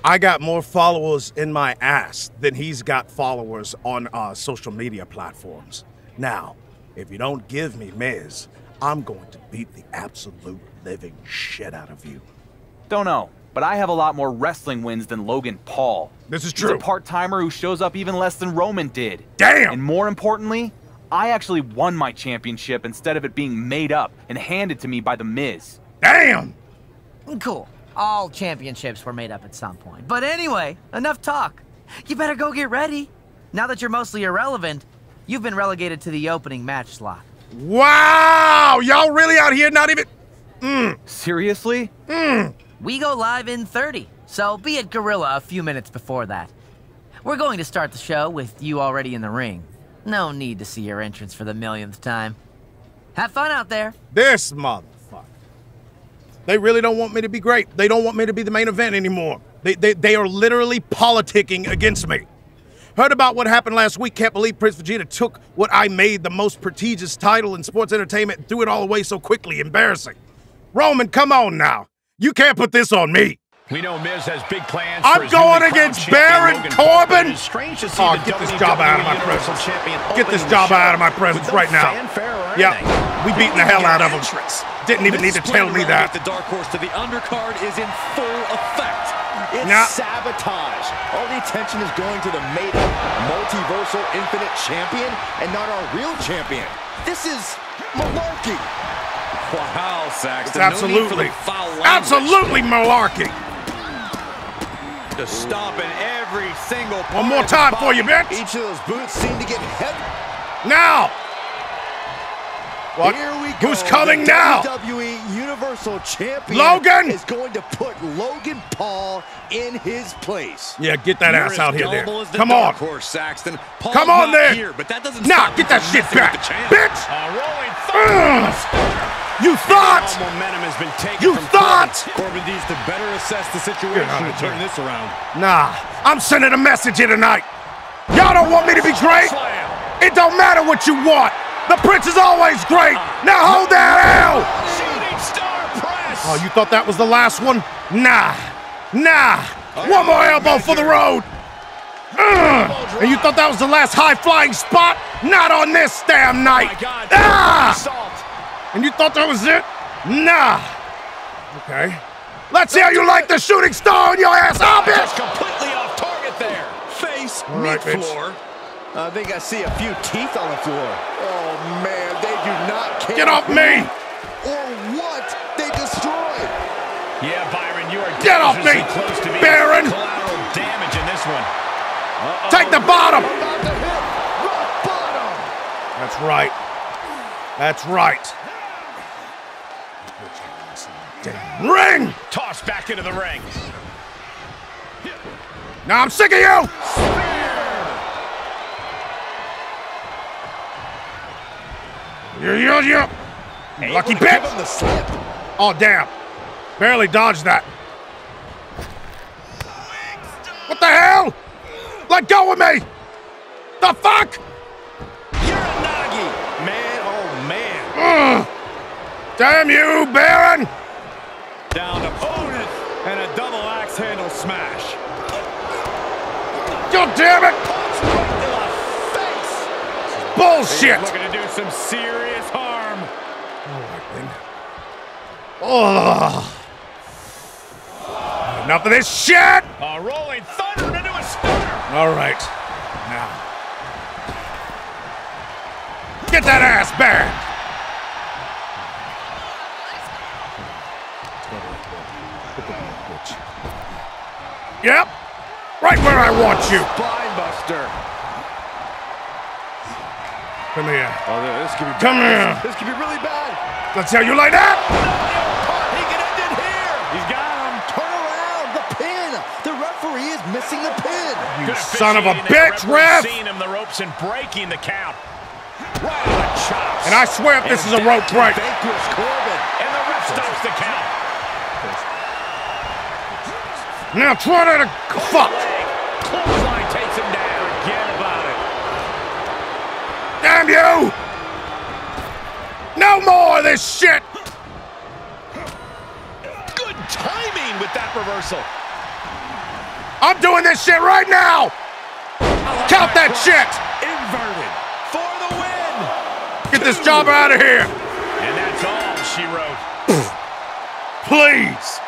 I got more followers in my ass than he's got followers on uh, social media platforms. Now, if you don't give me Miz, I'm going to beat the absolute living shit out of you.
Don't know, but I have a lot more wrestling wins than Logan Paul.
This is
He's
true.
a part-timer who shows up even less than Roman did.
Damn!
And more importantly, I actually won my championship instead of it being made up and handed to me by The Miz.
Damn!
Cool. all championships were made up at some point. But anyway, enough talk. You better go get ready. Now that you're mostly irrelevant, you've been relegated to the opening match slot.
Wow! Y'all really out here not even. Mm.
Seriously?
Mm.
We go live in 30, so be at Gorilla a few minutes before that. We're going to start the show with you already in the ring. No need to see your entrance for the millionth time. Have fun out there.
This motherfucker. They really don't want me to be great. They don't want me to be the main event anymore. They, they, they are literally politicking against me. Heard about what happened last week. Can't believe Prince Vegeta took what I made the most prestigious title in sports entertainment and threw it all away so quickly. Embarrassing. Roman, come on now. You can't put this on me.
We know Miz has big plans.
I'm going against Baron Corbin.
Strange to see
oh, get this job out of my presence. Get this job out of my presence right now. Yeah, we beating the hell out of them. Didn't even need to tell me that.
The dark horse to the undercard is in full effect.
It's
Nah.
sabotage. All the attention is going to the made-up, multiversal, infinite champion and not our real champion. This is malarkey.
Wow,
It's
Saxton. No need for
absolutely,
the foul
absolutely malarkey.
Just stomping every single
One more time for you, bitch.
Each of those boots seem to get heavy.
Now. What?
Here we go.
Who's coming
the
now?
WWE Universal Champion
Logan?
is going to put Logan Paul in his place.
Yeah, get that
You're
ass out here, there.
gullible the
Come on.
dark horse, Saxton. Paul's
Come on
not
there.
Here, but that doesn't
Nah, get that shit
messing with
back,
the champ.
bitch.
Uh, A rolling
Ugh. You thought.
Momentum has been taken
You
from
thought.
Corbin. Corbin needs to better assess the situation
out of
turn this around.
Nah, I'm sending a message here tonight. Y'all don't want me to be great? It don't matter what you want. The prince is always great. Now hold that L.
Shooting star press.
Oh, you thought that was the last one? Nah, nah. One more elbow for the road. Ugh. And you thought that was the last high flying spot? Not on this damn night. Ah!
Salt.
And you thought that was it? Nah. Okay. Let's see how you like the shooting star on your ass, oh,
Just
bitch.
completely off target there.
Face,
All right, bitch.
mid-floor.
I think I see a few teeth on the floor. Oh man, they do not care.
Get off me.
Or what they destroyed.
Yeah, Byron, you are
Get off me,
close to being
Baron.
collateral damage in this one.
Take the bottom.
About to hit rock bottom.
That's right. That's right. Damn ring!
Toss back into the ring.
Now I'm sick of you! Yeah, yeah, yeah. Lucky
Able to Give him
bitch! Oh, damn. Barely dodged that. What the hell? Let go of me! The fuck?
Uranage. Man, oh man.
Ugh. Damn you, Baron!
Down opponent and a double axe handle smash.
God damn it!
Punch right to the face.
Bullshit!
Looking to do some serious harm.
Oh. Enough of this shit!
A rolling thunder into a stunner.
All right. Now. Get that ass back! Yep. Right where I want you.
Spinebuster.
Come here.
Oh, this could be
Come here.
This could be really bad.
Let's see how you like that.
He can end it here.
He's got him.
Turn around. The pin. The referee is missing the pin.
You
Good
son of a bitch, ref!
Seeing him the ropes and breaking the count. Right the chops.
And I swear if this is a rope break.
Corbin.
And the ref stops the count.
Now try that. Fuck.
Leg. Clothesline takes him down. Forget about it.
Damn you! No more of this shit!
Good timing with that reversal.
I'm doing this shit right now! Count that shit!
Inverted for the win.
Get this jobber out of here!
And that's all she wrote.
Please!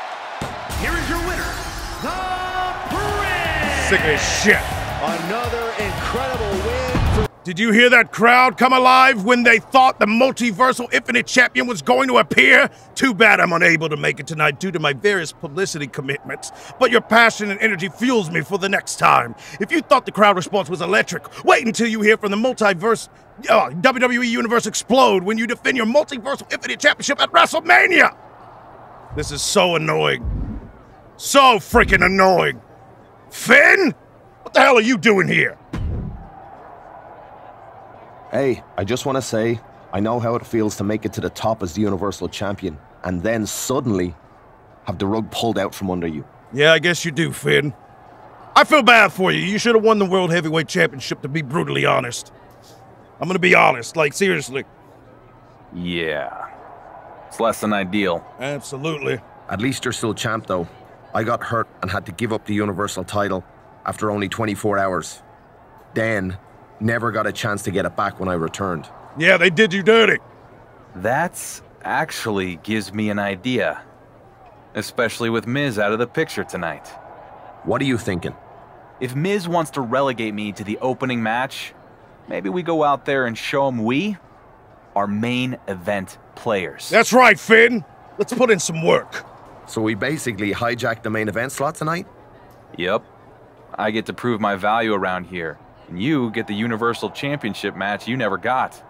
Sick of this shit.
Another incredible win
Did you hear that crowd come alive when they thought the multiversal infinite champion was going to appear? Too bad I'm unable to make it tonight due to my various publicity commitments. But your passion and energy fuels me for the next time. If you thought the crowd response was electric, wait until you hear from the multiverse uh, WWE Universe explode when you defend your multiversal infinite championship at WrestleMania. This is so annoying. So freaking annoying. Finn? What the hell are you doing here?
Hey, I just want to say, I know how it feels to make it to the top as the Universal Champion, and then suddenly have the rug pulled out from under you.
Yeah, I guess you do, Finn. I feel bad for you. You should have won the World Heavyweight Championship, to be brutally honest. I'm gonna be honest, like, seriously.
Yeah. It's less than ideal.
Absolutely.
At least you're still champ, though. I got hurt and had to give up the Universal title after only 24 hours. Then, never got a chance to get it back when I returned.
Yeah, they did you dirty.
That's actually gives me an idea. Especially with Miz out of the picture tonight.
What are you thinking?
If Miz wants to relegate me to the opening match, maybe we go out there and show him we are main event players.
That's right, Finn. Let's put in some work.
So we basically hijacked the main event slot tonight?
Yep. I get to prove my value around here, and you get the Universal Championship match you never got.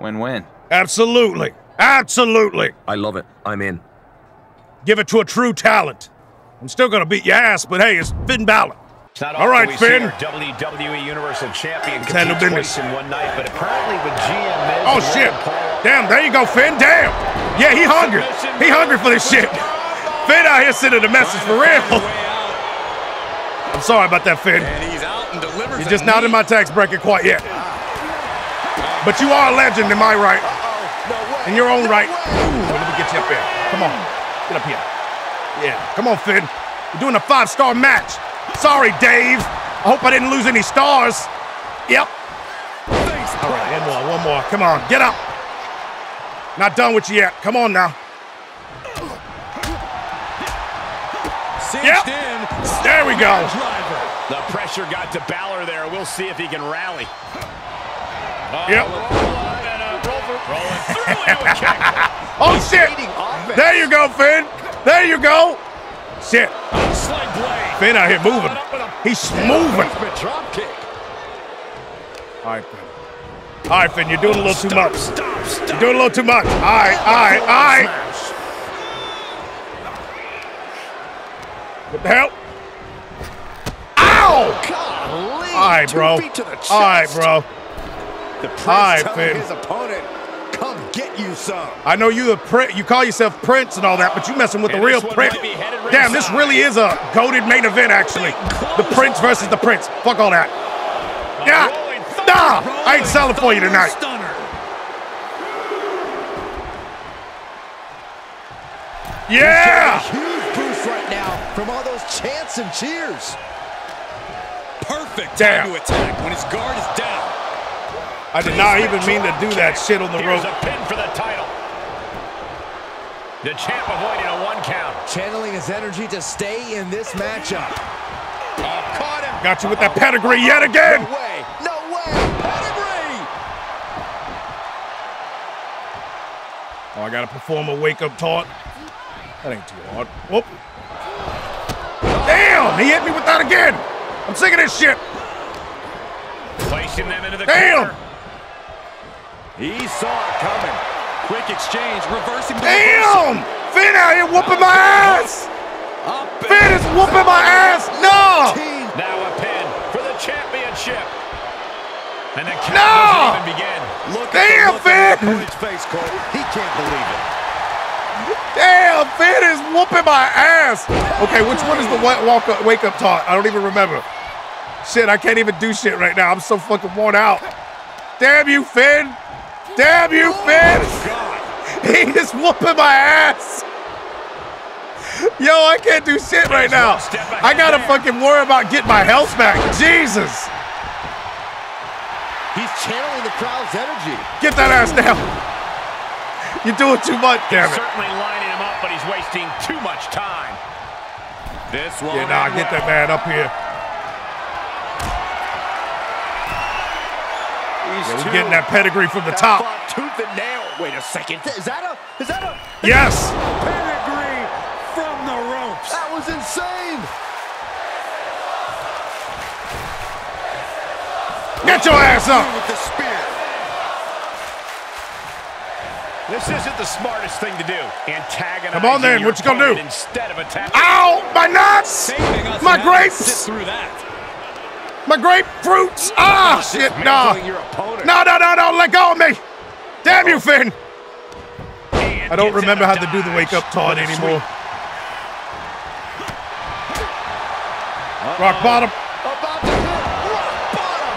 Win-win.
Absolutely. Absolutely.
I love it. I'm in.
Give it to a true talent. I'm still gonna beat your ass, but hey, it's Finn Balor.
It's not
All right,
often we see
Finn.
WWE Universal Champion
Let's handle
compete
business.
in one night, but apparently with GM Miz
Oh shit!
Paul,
Damn, there you go, Finn. Damn. Yeah, he hungry. He hungry for this shit. Finn out here sending a message for real. I'm sorry about that, Finn.
He's out and delivers
You're just not in my tax bracket quite yet. But you are a legend, am I right? In your own right. Ooh, let me get you up there. Come on. Get up here. Yeah, come on, Finn. We're doing a five-star match. Sorry, Dave. I hope I didn't lose any stars. Yep. All right, one more, one more. Come on, get up. Not done with you yet. Come on now. Yep.
in.
There we go.
The pressure got to Balor there. We'll see if he can rally. Oh,
Yep.
and a rover rolling through into a kick.
Oh, shit. There you go, Finn. There you go. Shit. Finn out here moving. He's moving. All right, Finn. All right, Finn, you're doing a little too much.
Stop, stop.
You're doing a little too much. All right, all right, all right. What the hell? Ow!
Golly,
All right,
two
bro.
feet to the chest.
All right, bro.
The prince
All right,
telling his opponent, come get you some.
I know you the prince. You call yourself Prince and all that, but you messing with the real Prince.
might
Damn, this
ringside.
really is a goaded main event, actually. The Prince versus the Prince. Fuck all that. Yeah.
rolling thunder.
Nah, I ain't selling for you tonight.
Stunner.
Yeah.
Chants and cheers.
Perfect
Damn.
time to attack when his guard is down.
I did not even mean to do that shit on the
Here's
rope.
a pin for the title. The champ avoiding a one count.
Channeling his energy to stay in this matchup.
Oh, caught him.
Got you with that pedigree yet again.
No way, no way, pedigree!
Oh, I gotta perform a wake-up taunt. That ain't too hard. Whoop. Damn, he hit me with that again. I'm sick of this shit.
Placing them into the
Damn.
corner.
He saw it coming. Quick exchange, reversing the
Damn! Finn out here whooping my ass.
reversal.
Finn is whooping my ass. No.
Now a pin for the championship. And the count
No!
doesn't even begin.
Look
Damn,
at the look on
Finn!
his face, Cole. He can't believe it.
Finn is whooping my ass. Okay, which one is the wa- walk up, wake up taunt? I don't even remember. Shit, I can't even do shit right now. I'm so fucking worn out. Damn you, Finn. Damn you, Finn. *laughs* He is whooping my ass. Yo, I can't do shit right now. I gotta fucking worry about getting my health back. Jesus.
He's channeling the crowd's energy.
Get that ass down. You're doing too much, damn it.
Certainly lining him up, but he's wasting too much time.
This one.
Yeah, nah, get that man up here. Yeah, we're getting that pedigree from the top.
Tooth and nail. Wait a second. Is that a? Is that a?
Yes.
Pedigree from the ropes.
That was insane.
Get your ass up.
With the spear.
This isn't the smartest thing to do. Antagonizing
Come on then, what you gonna do?
Instead of attacking.
Ow! My nuts! My
from having to
grapes!
Sit through that.
My grapefruits! Ah, shit, no.
Dismantling your opponent.
No, no, no, no, let go of me! Damn you, Finn!
And
I don't remember how to do the wake up
dodge
taunt anymore. Rock bottom.
About to hit rock bottom.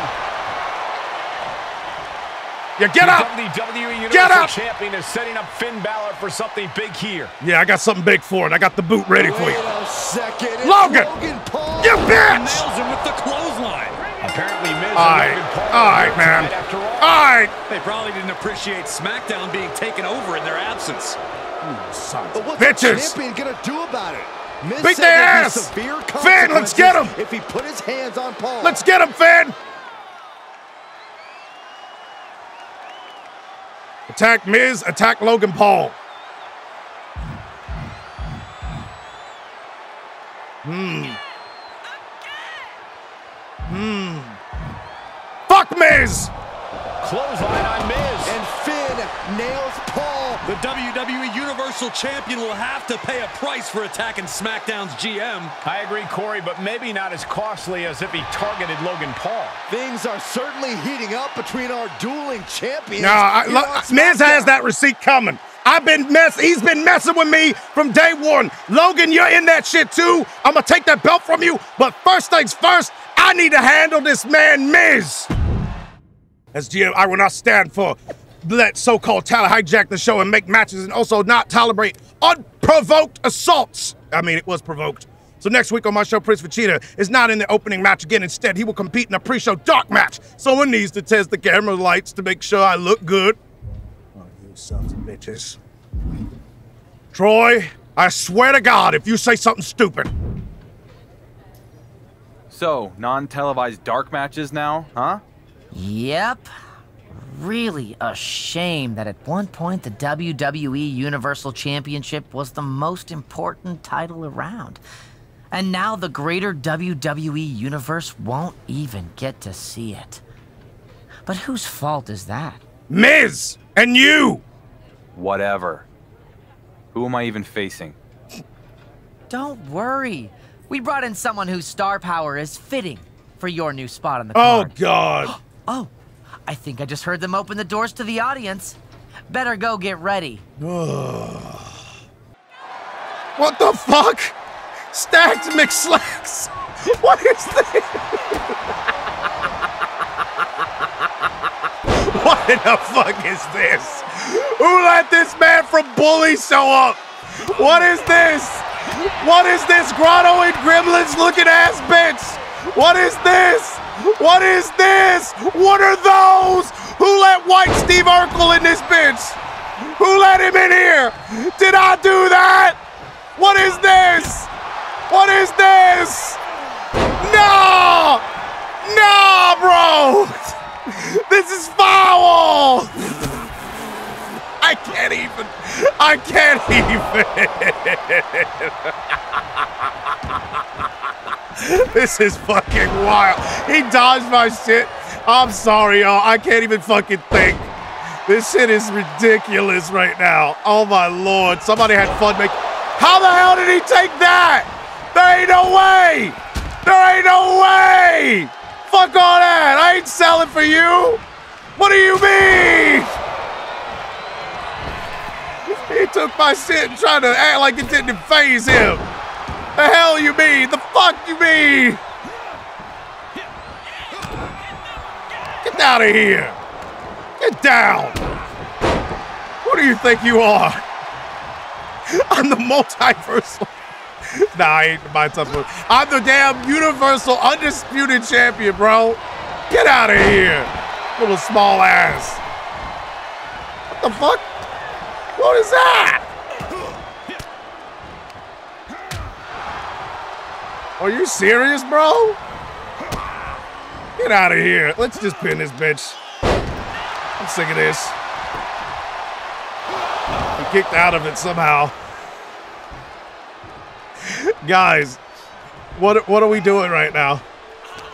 Yeah, get
The
up!
WWE Universal
Get up!
Champion is setting up Finn Balor for something big here.
Yeah, I got something big for it. I got the boot ready for you.
second.
Logan!
Logan Paul.
You bitch!
Nails him with the clothesline.
Apparently, Miz and
Alright,
Logan Paul are
alright, man.
after all.
Alright!
They probably didn't appreciate SmackDown being taken over in their absence.
But what's
Bitches.
the champion gonna do about it? Miz
Beat
said
their
there'd be
ass. Finn, let's get him.
If he put his hands on Paul.
Let's get him, Finn! Attack Miz, attack Logan Paul. Hmm. Hmm. Fuck Miz!
Clothesline on Miz.
And Finn nails Paul.
The WWE Universal Champion will have to pay a price for attacking SmackDown's GM.
I agree, Corey, but maybe not as costly as if he targeted Logan Paul.
Things are certainly heating up between our dueling champions.
No, I,
here
lo-
on
Miz has that receipt coming. I've been mess. He's been messing with me from day one. Logan, you're in that shit too. I'm gonna take that belt from you. But first things first, I need to handle this man, Miz. As GM, I will not stand for let so-called talent hijack the show and make matches, and also not tolerate unprovoked assaults. I mean, it was provoked. So next week on my show, Prince Vegeta is not in the opening match again. Instead, he will compete in a pre-show dark match. Someone needs to test the camera lights to make sure I look good. Oh, you sons of bitches. Troy, I swear to God, if you say something stupid.
So, non-televised dark matches now, huh?
Yep. Really a shame that at one point the WWE Universal Championship was the most important title around. And now the greater WWE Universe won't even get to see it. But whose fault is that?
Miz and you.
Whatever. Who am I even facing?
Don't worry. We brought in someone whose star power is fitting for your new spot on the
Oh
card.
God. *gasps*
Oh, I think I just heard them open the doors to the audience. Better go get ready. *sighs*
What the fuck? Stacked McSlacks. *laughs* What is this? *laughs* what in the fuck is this? Who let this man from Bully show up? What is this? What is this Grotto and Gremlins looking ass bitch? What is this? What is this? What are those? Who let White Steve Urkel in this bitch? Who let him in here? Did I do that? What is this? What is this? No! No, bro! *laughs* This is foul! I can't even. I can't even. *laughs* *laughs* this is fucking wild. He dodged my shit. I'm sorry, y'all. I can't even fucking think. This shit is ridiculous right now. Oh my lord. Somebody had fun making. How the hell did he take that? There ain't no way. There ain't no way. Fuck all that. I ain't selling for you. What do you mean? He took my shit and tried to act like it didn't phase him. The hell you mean? The fuck you mean? Get out of here. Get down. Who do you think you are? *laughs* I'm the multiversal. *laughs* nah, I ain't my tough one. I'm the damn universal undisputed champion, bro. Get out of here. Little small ass. What the fuck? What is that? Are you serious, bro? Get out of here. Let's just pin this bitch. I'm sick of this. He kicked out of it somehow. *laughs* Guys, what what are we doing right now?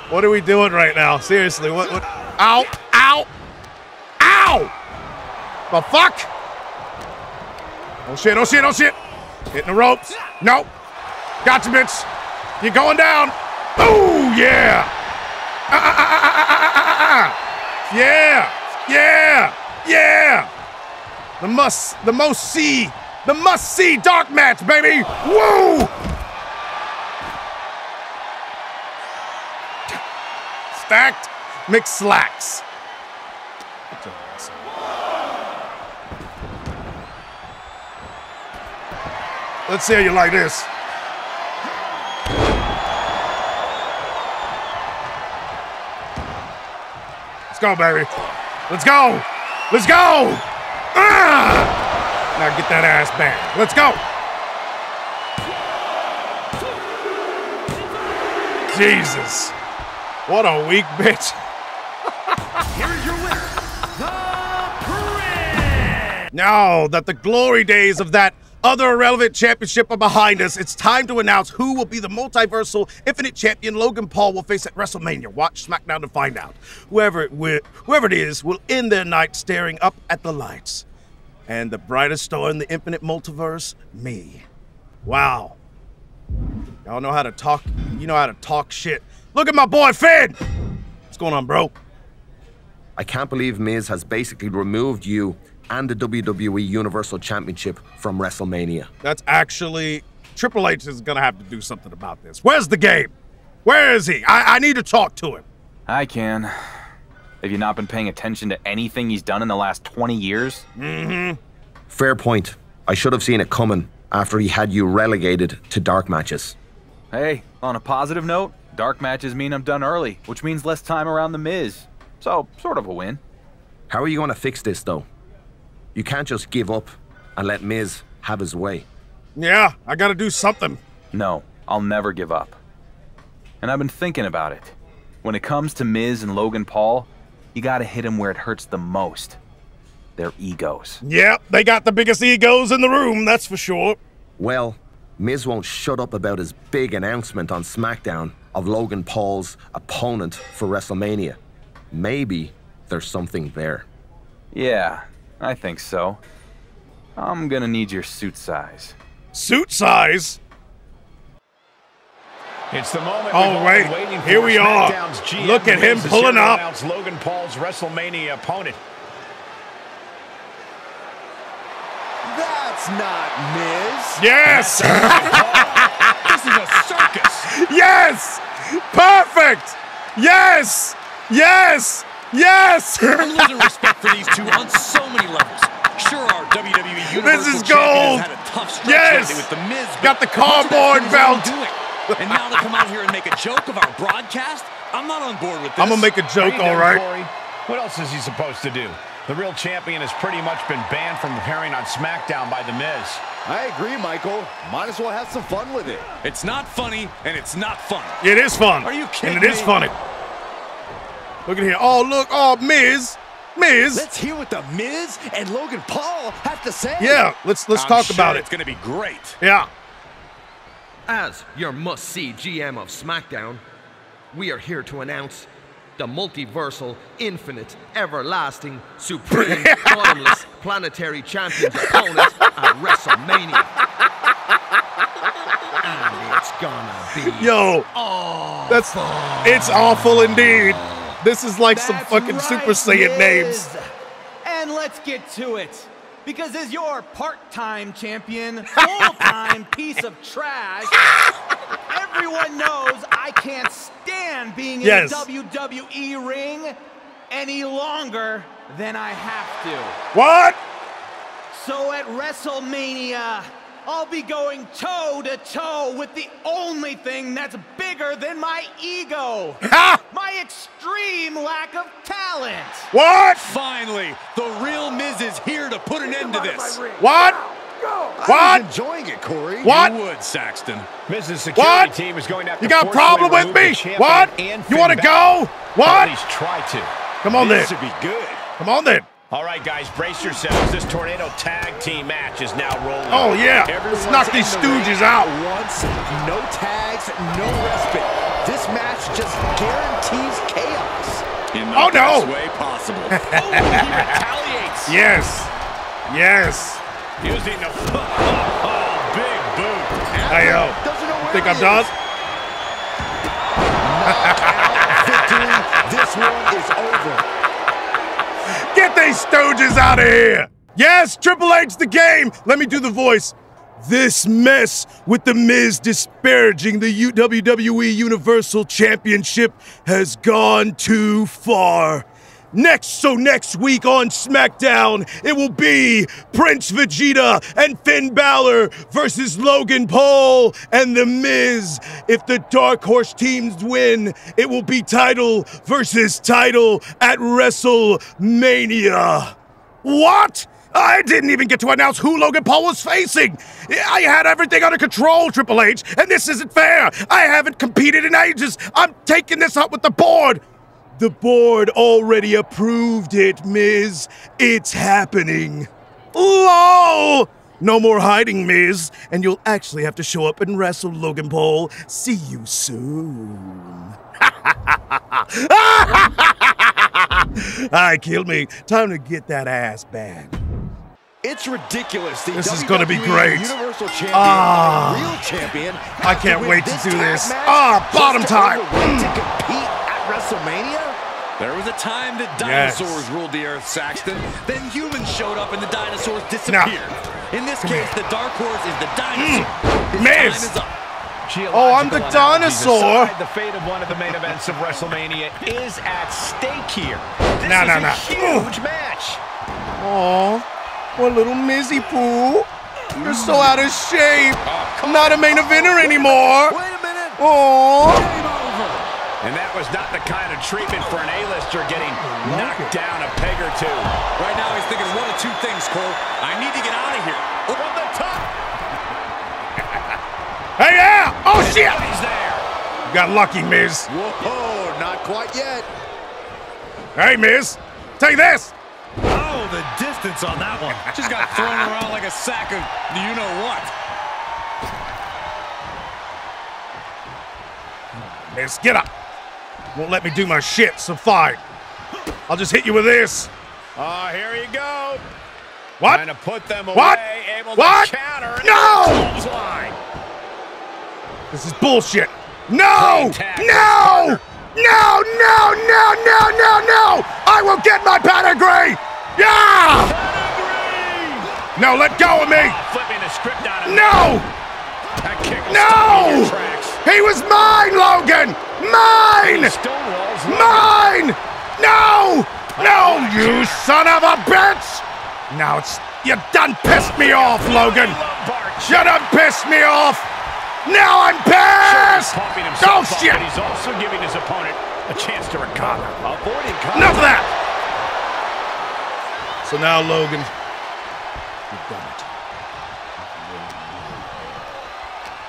What are we doing right now? Seriously, what what Ow! Ow! Ow! The fuck? Oh shit, oh shit, oh shit! Hitting the ropes. No. Gotcha, bitch. You're going down. Oh, yeah. Ah ah ah, ah, ah, ah, yeah. Yeah. Yeah. The must, the most see, the must see dark match, baby. Woo. Stacked mixed slacks. Let's see how you like this. Go, baby. Let's go. Let's go. Ah! Now get that ass back. Let's go. Jesus. What a weak bitch. *laughs*
Here's your winner, the Prince.
Now that the glory days of that other irrelevant championship are behind us, it's time to announce who will be the multiversal infinite champion Logan Paul will face at WrestleMania. Watch SmackDown to find out. Whoever it, whoever it is will end their night staring up at the lights. And the brightest star in the infinite multiverse, me. Wow. Y'all know how to talk, you know how to talk shit. Look at my boy Finn! What's going on, bro?
I can't believe Miz has basically removed you and the WWE Universal Championship from WrestleMania.
That's actually Triple H is gonna have to do something about this. Where's the game? Where is he? I, I need to talk to him.
I can. Have you not been paying attention to anything he's done in the last 20 years?
Mm-hmm.
Fair point. I should have seen it coming after he had you relegated to dark matches.
Hey, on a positive note, dark matches mean I'm done early, which means less time around the Miz. So, sort of a win.
How are you going to fix this, though? You can't just give up and let Miz have his way.
Yeah, I gotta do something.
No, I'll never give up. And I've been thinking about it. When it comes to Miz and Logan Paul, you gotta hit them where it hurts the most. Their egos.
Yeah, they got the biggest egos in the room, that's for sure.
Well, Miz won't shut up about his big announcement on SmackDown of Logan Paul's opponent for WrestleMania. Maybe there's something there.
Yeah, I think so. I'm gonna need your suit size.
Suit size?
It's the moment.
Oh,
we've all been waiting
Here
for.
we are.
GM
Look at him pulling
here
up.
Logan Paul's WrestleMania opponent.
That's not Miz.
Yes! *laughs*
this is a circus.
Yes! Perfect! Yes! Yes! Yes! *laughs*
I'm losing respect for these two on so many levels. Sure, our WWE Universal
This is
Champion
gold.
has had a tough stretch
Yes.
with the Miz.
Got the
much of that
cardboard
comes out of
belt.
And now to come out here and make a joke of our broadcast, I'm not on board with this.
I'm gonna make a joke,
How you
all
doing,
right?
Corey? What else is he supposed to do? The real champion has pretty much been banned from appearing on SmackDown by The Miz.
I agree, Michael. Might as well have some fun with it.
It's not funny, and it's not fun.
It is fun.
Are you kidding
And it is
me?
funny. Look at here. Oh, look. Oh, Miz. Miz.
Let's hear what the Miz and Logan Paul have to say.
Yeah, let's let's
I'm
talk
sure
about it.
It's going to be great.
Yeah.
As your must see GM of SmackDown, we are here to announce the multiversal, infinite, everlasting, supreme, *laughs* bottomless, planetary champions opponent at WrestleMania. And it's gonna be.
Yo. That's it's awful indeed. This is like some fucking
right,
Super Saiyan names.
And let's get to it. Because as your part-time champion, full-time *laughs* piece of trash, everyone knows I can't stand being
Yes.
in a WWE ring any longer than I have to.
What?
So at WrestleMania, I'll be going toe to toe with the only thing that's bigger than my ego. my extreme lack of talent.
What?
Finally, the real Miz is here to put an end to this.
What?
I
What?
was enjoying it, Corey.
What?
You would, Saxton.
Miz's security
What?
team is going to have
You got a problem with me? What?
and
You want to go?
Or At
What?
least try to.
Come on
this
then.
should be good.
Come on then.
All right, guys, brace yourselves. This Tornado Tag Team match is now rolling.
Oh, yeah.
Everyone's
Let's knock these
the
stooges out.
Once, no tags, no respite. This match just guarantees chaos.
In the
Oh, no.
best way possible. *laughs*
Oh, he retaliates.
Yes. Yes.
Using the oh, big boot.
Hey, yo.
Doesn't know where
Think
he
I'm done?
is. Victory. This one is over.
Get these stooges out of here! Yes, Triple H the game! Let me do the voice. This mess with The Miz disparaging the WWE Universal Championship has gone too far. Next, so next week on SmackDown, it will be Prince Vegeta and Finn Balor versus Logan Paul and The Miz. If the Dark Horse teams win, it will be title versus title at WrestleMania. What? I didn't even get to announce who Logan Paul was facing. I had everything under control, Triple H, and this isn't fair. I haven't competed in ages. I'm taking this up with the board. The board already approved it, Miz. It's happening. LOL! No more hiding, Miz, and you'll actually have to show up and wrestle Logan Paul. See you soon. *laughs* I killed me. Time to get that ass back.
It's ridiculous. The
This is gonna be great.
Universal champion,
Ah.
real champion.
I can't wait to do this. Ah, bottom
to
time.
to compete at WrestleMania.
There was a time that
Yes.
dinosaurs ruled the earth, Saxton. Then humans showed up and the dinosaurs disappeared. In this case, the Dark Horse is the hmm. dinosaur. His
Miz.
time is up.
Oh, I'm the dinosaur.
The fate of one of the main events of WrestleMania is at stake here. This
No,
is
no,
a
no.
huge match.
Aw, poor little Mizzy Poo. You're so out of shape. Oh, Not a main eventer anymore.
Wait a minute.
Aw.
And that was not the kind of treatment for an A-lister getting knocked down a peg or two.
Right now, he's thinking one of two things, Cole. I need to get out of here.
Oh, From the top. *laughs*
Hey, yeah. Oh, shit.
He's there.
You got lucky, Miz.
Whoa, not quite yet.
Hey, Miz. Take this.
Oh, the distance on that one. Just got thrown *laughs* around like a sack of you know what.
Miz, get up. Won't let me do my shit, so fine. I'll just hit you with this.
Oh, here you go.
What?
Trying to put them away.
What?
Able
What?
to counter.
No! This is bullshit. No! No! No, no, no, no, no, no! I will get my pedigree! Yeah! No, let go of me!
Flipping the script on him.
No!
That kick will stop you in
No! He was mine, Logan! Mine!
Stonewall's
Mine! No! No, you son of a bitch! Now it's you done pissed me off, Logan! You done pissed me off! Now I'm pissed!
pumping
Oh shit!
he's also giving his opponent a chance to recover.
Enough of that! So now, Logan, you've done it.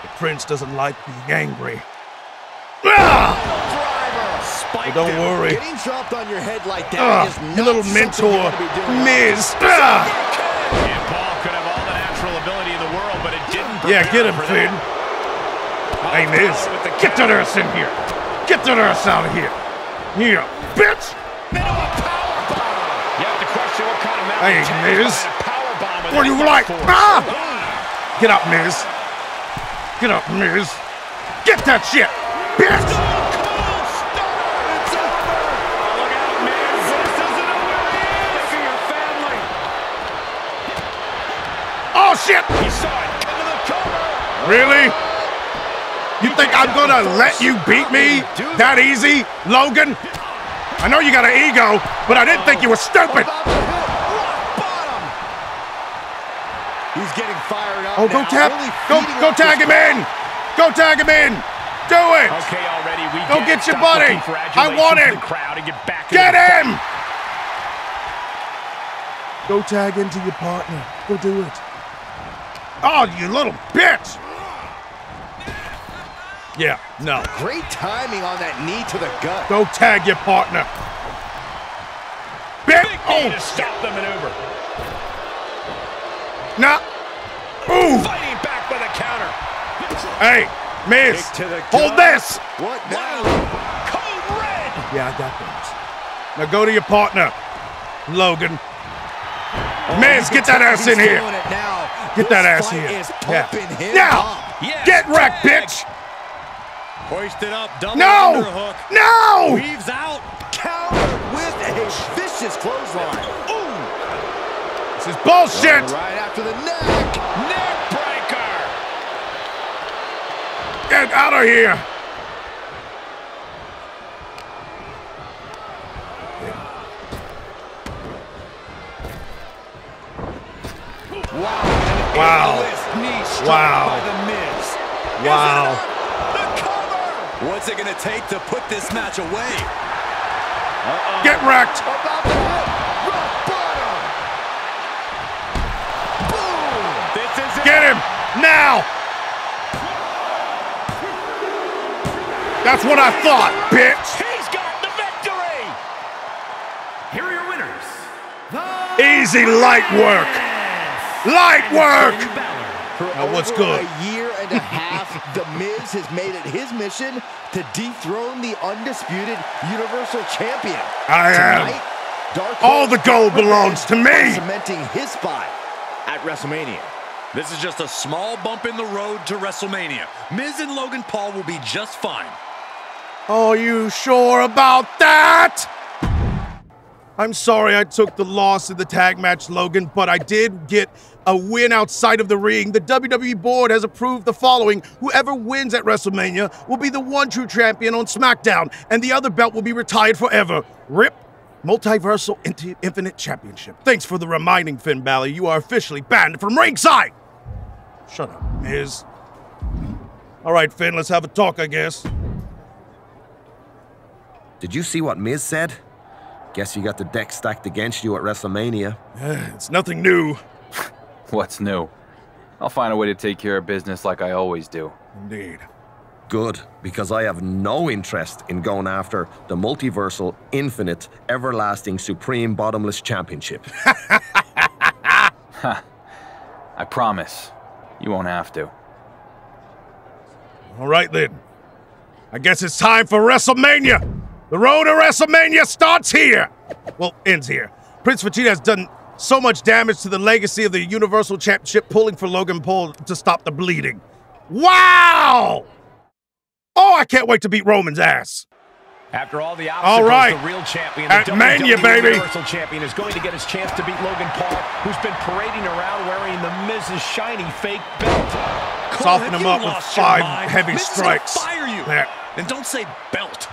The prince doesn't like being angry. Ah! But don't worry.
Getting dropped on your head like that
Ah,
is
you
not
little mentor,
wanna be doing.
Miz. Ah!
And Paul could have all the natural ability in the world, but it didn't
Yeah, get him,
for
Finn.
that.
Hey, Miz,
With the
get that ass in here. Get that ass out of here. Here, bitch.
You have to question what kind of
Hey,
mountain attack
Miz.
kind of power bomb with
What do you like? Ah! Get up, Miz. Get up, Miz. Get that shit, bitch. Oh shit!
He saw it. Come to the cover.
Really? You think I'm gonna let you beat me that easy, Logan? I know you got an ego, but I didn't think you were stupid.
He's getting fired up
Oh, go tap,
really
go, go tag him in. Go tag him in. Do it.
Okay, already we
Go
get,
get your
Stop
buddy. I want
adulation
him.
crowd and get back
Get
into the
him. Go tag into your partner. Go do it. Oh, you little bitch. Yeah, no.
Great timing on that knee to the gut.
Go tag your partner. Bitch.
Oh, to stop the maneuver.
Nah. Ooh.
Fighting back with a counter.
Hey, Miz, hold this.
What now?
Code red.
Yeah, I got this. Now go to your partner, Logan. Oh, Miz, get that ass in here. Get that ass here. Yeah. Now,
Yes,
get wrecked,
tag.
bitch.
Hoisted up, double
No!
underhook.
No!
Weaves out.
Counter with a vicious clothesline. Ooh.
This is bullshit.
Right after the neck.
Neck
Get out of here. Wow. Wow.
by the Miz.
Wow.
What's it gonna take to put this match away?
Get wrecked.
About to hit. Rock bottom. Boom.
This is it.
Get him now. That's what I thought, bitch.
He's got the victory.
Here are your winners.
Easy light work. Light work.
Finn
Now, what's good?
a year and a half, *laughs* The Miz has made it his mission to dethrone the undisputed Universal Champion.
I am.
Tonight, Dark
All the gold belongs to me.
Cementing his spot at WrestleMania.
This is just a small bump in the road to WrestleMania. Miz and Logan Paul will be just fine.
Are you sure about that? I'm sorry I took the loss in the tag match, Logan, but I did get a win outside of the ring. The WWE board has approved the following whoever wins at WrestleMania will be the one true champion on SmackDown, and the other belt will be retired forever. RIP Multiversal Infinite Championship. Thanks for the reminding, Finn Balor. You are officially banned from ringside. Shut up, Miz. All right, Finn, let's have a talk, I guess.
Did you see what Miz said? Guess you got the deck stacked against you at WrestleMania.
It's nothing new. *laughs*
What's new? I'll find a way to take care of business like I always do.
Indeed.
Good, because I have no interest in going after the multiversal, infinite, everlasting, supreme, bottomless championship. *laughs* *laughs*
I promise. You won't have to.
All right then. I guess it's time for WrestleMania. The road to WrestleMania starts here. Well, ends here. Prince Vegeta has done so much damage to the legacy of the Universal Championship, pulling for Logan Paul to stop the bleeding. Wow! Oh, I can't wait to beat Roman's ass.
After all the
All
obstacles,
right.
the real champion,
At
the
Mania, baby.
Universal Champion, is going to get his chance to beat Logan Paul, who's been parading around wearing the Miz's shiny fake belt.
Soften him up with five heavy
Miz
strikes.
Fire you.
There.
And don't say belt.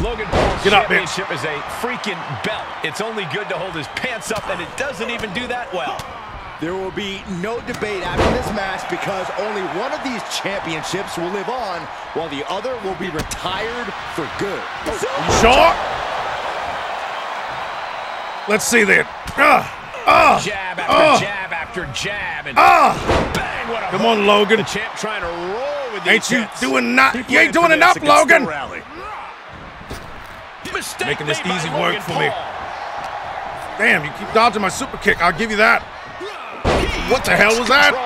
Logan Paul's
Get up, bitch.
championship is a freaking belt. It's only good to hold his pants up, and it doesn't even do that well.
There will be no debate after this match because only one of these championships will live on while the other will be retired for good.
You sure? Let's see then. Ah, ah,
Jab after
ah,
jab after jab, and
ah.
bang, what a
Come
hook.
on, Logan.
The champ trying to roll with these
Ain't you
hits.
doing not? You ain't doing
for
enough, Logan.
rally. Mistake
Making this easy
Logan
work for me. Damn, you keep dodging my super kick. I'll give you that. What the hell was that?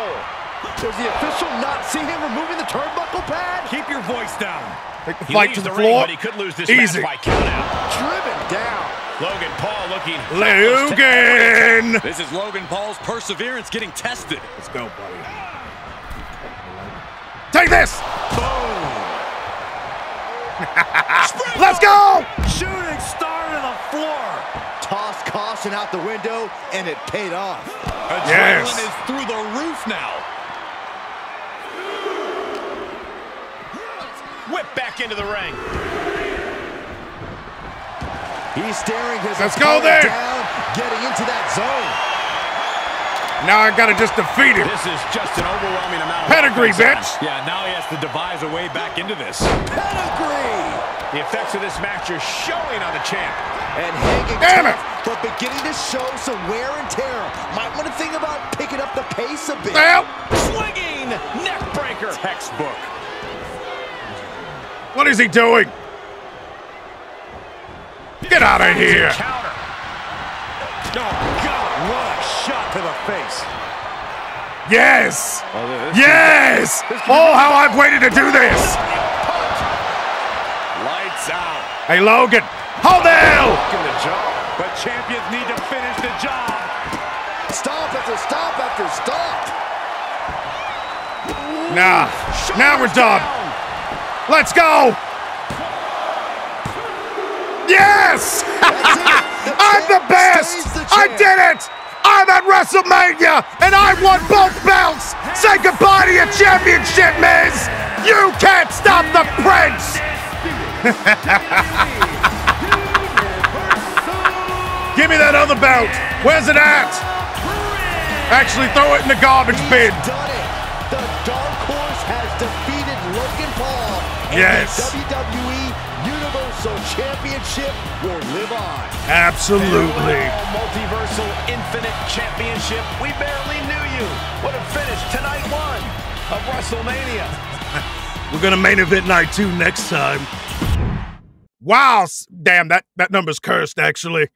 Does the official not see him removing the turnbuckle pad?
Keep your voice down.
Take the
He
fight to the,
the
floor.
ring, but he could lose this
Easy.
match by countout.
Driven down.
Logan Paul looking.
Logan.
This is Logan Paul's perseverance getting tested.
Let's go, buddy. Take this. Let's go.
Shooting star to the floor. Tossed caution out the window, and it paid off.
Adrenaline
Yes.
is through the roof now.
Whip back into the ring.
He's staring his
Let's go there.
down, getting into that zone.
Now I gotta just defeat him.
This is just an overwhelming amount of
Pedigree,
offense.
bitch.
Yeah, now he has to devise a way back into this.
Pedigree.
The effects of this match are showing on the champ.
And hanging
Damn it.
but beginning to show some wear and tear. Might want to think about picking up the pace a bit.
Well,
Swinging neck breaker.
Textbook.
what is he doing? Get out of here.
Counter. Oh, God, what a shot to the face.
Yes!
Oh,
yes! Oh, how I've waited to do this!
Lights out.
Hey, Logan, hold now!
the job, but champions need to finish the job.
Stop after stop after stop.
Nah, now we're done. Let's go! Yes! *laughs* I'm the best! I did it! I'm at WrestleMania and I won both belts! Say goodbye to your championship, Miz! You can't stop the prince! *laughs* Give me that other belt! Where's it at? Actually, throw it in the garbage bin.
The Dark Horse has defeated Logan Paul.
Yes.
The WWE Universal Championship will live on.
Absolutely.
Multiversal Infinite Championship. We barely knew you. What a finish tonight one of WrestleMania. *laughs*
We're gonna main event night two next time. Wow, damn that that number's cursed actually.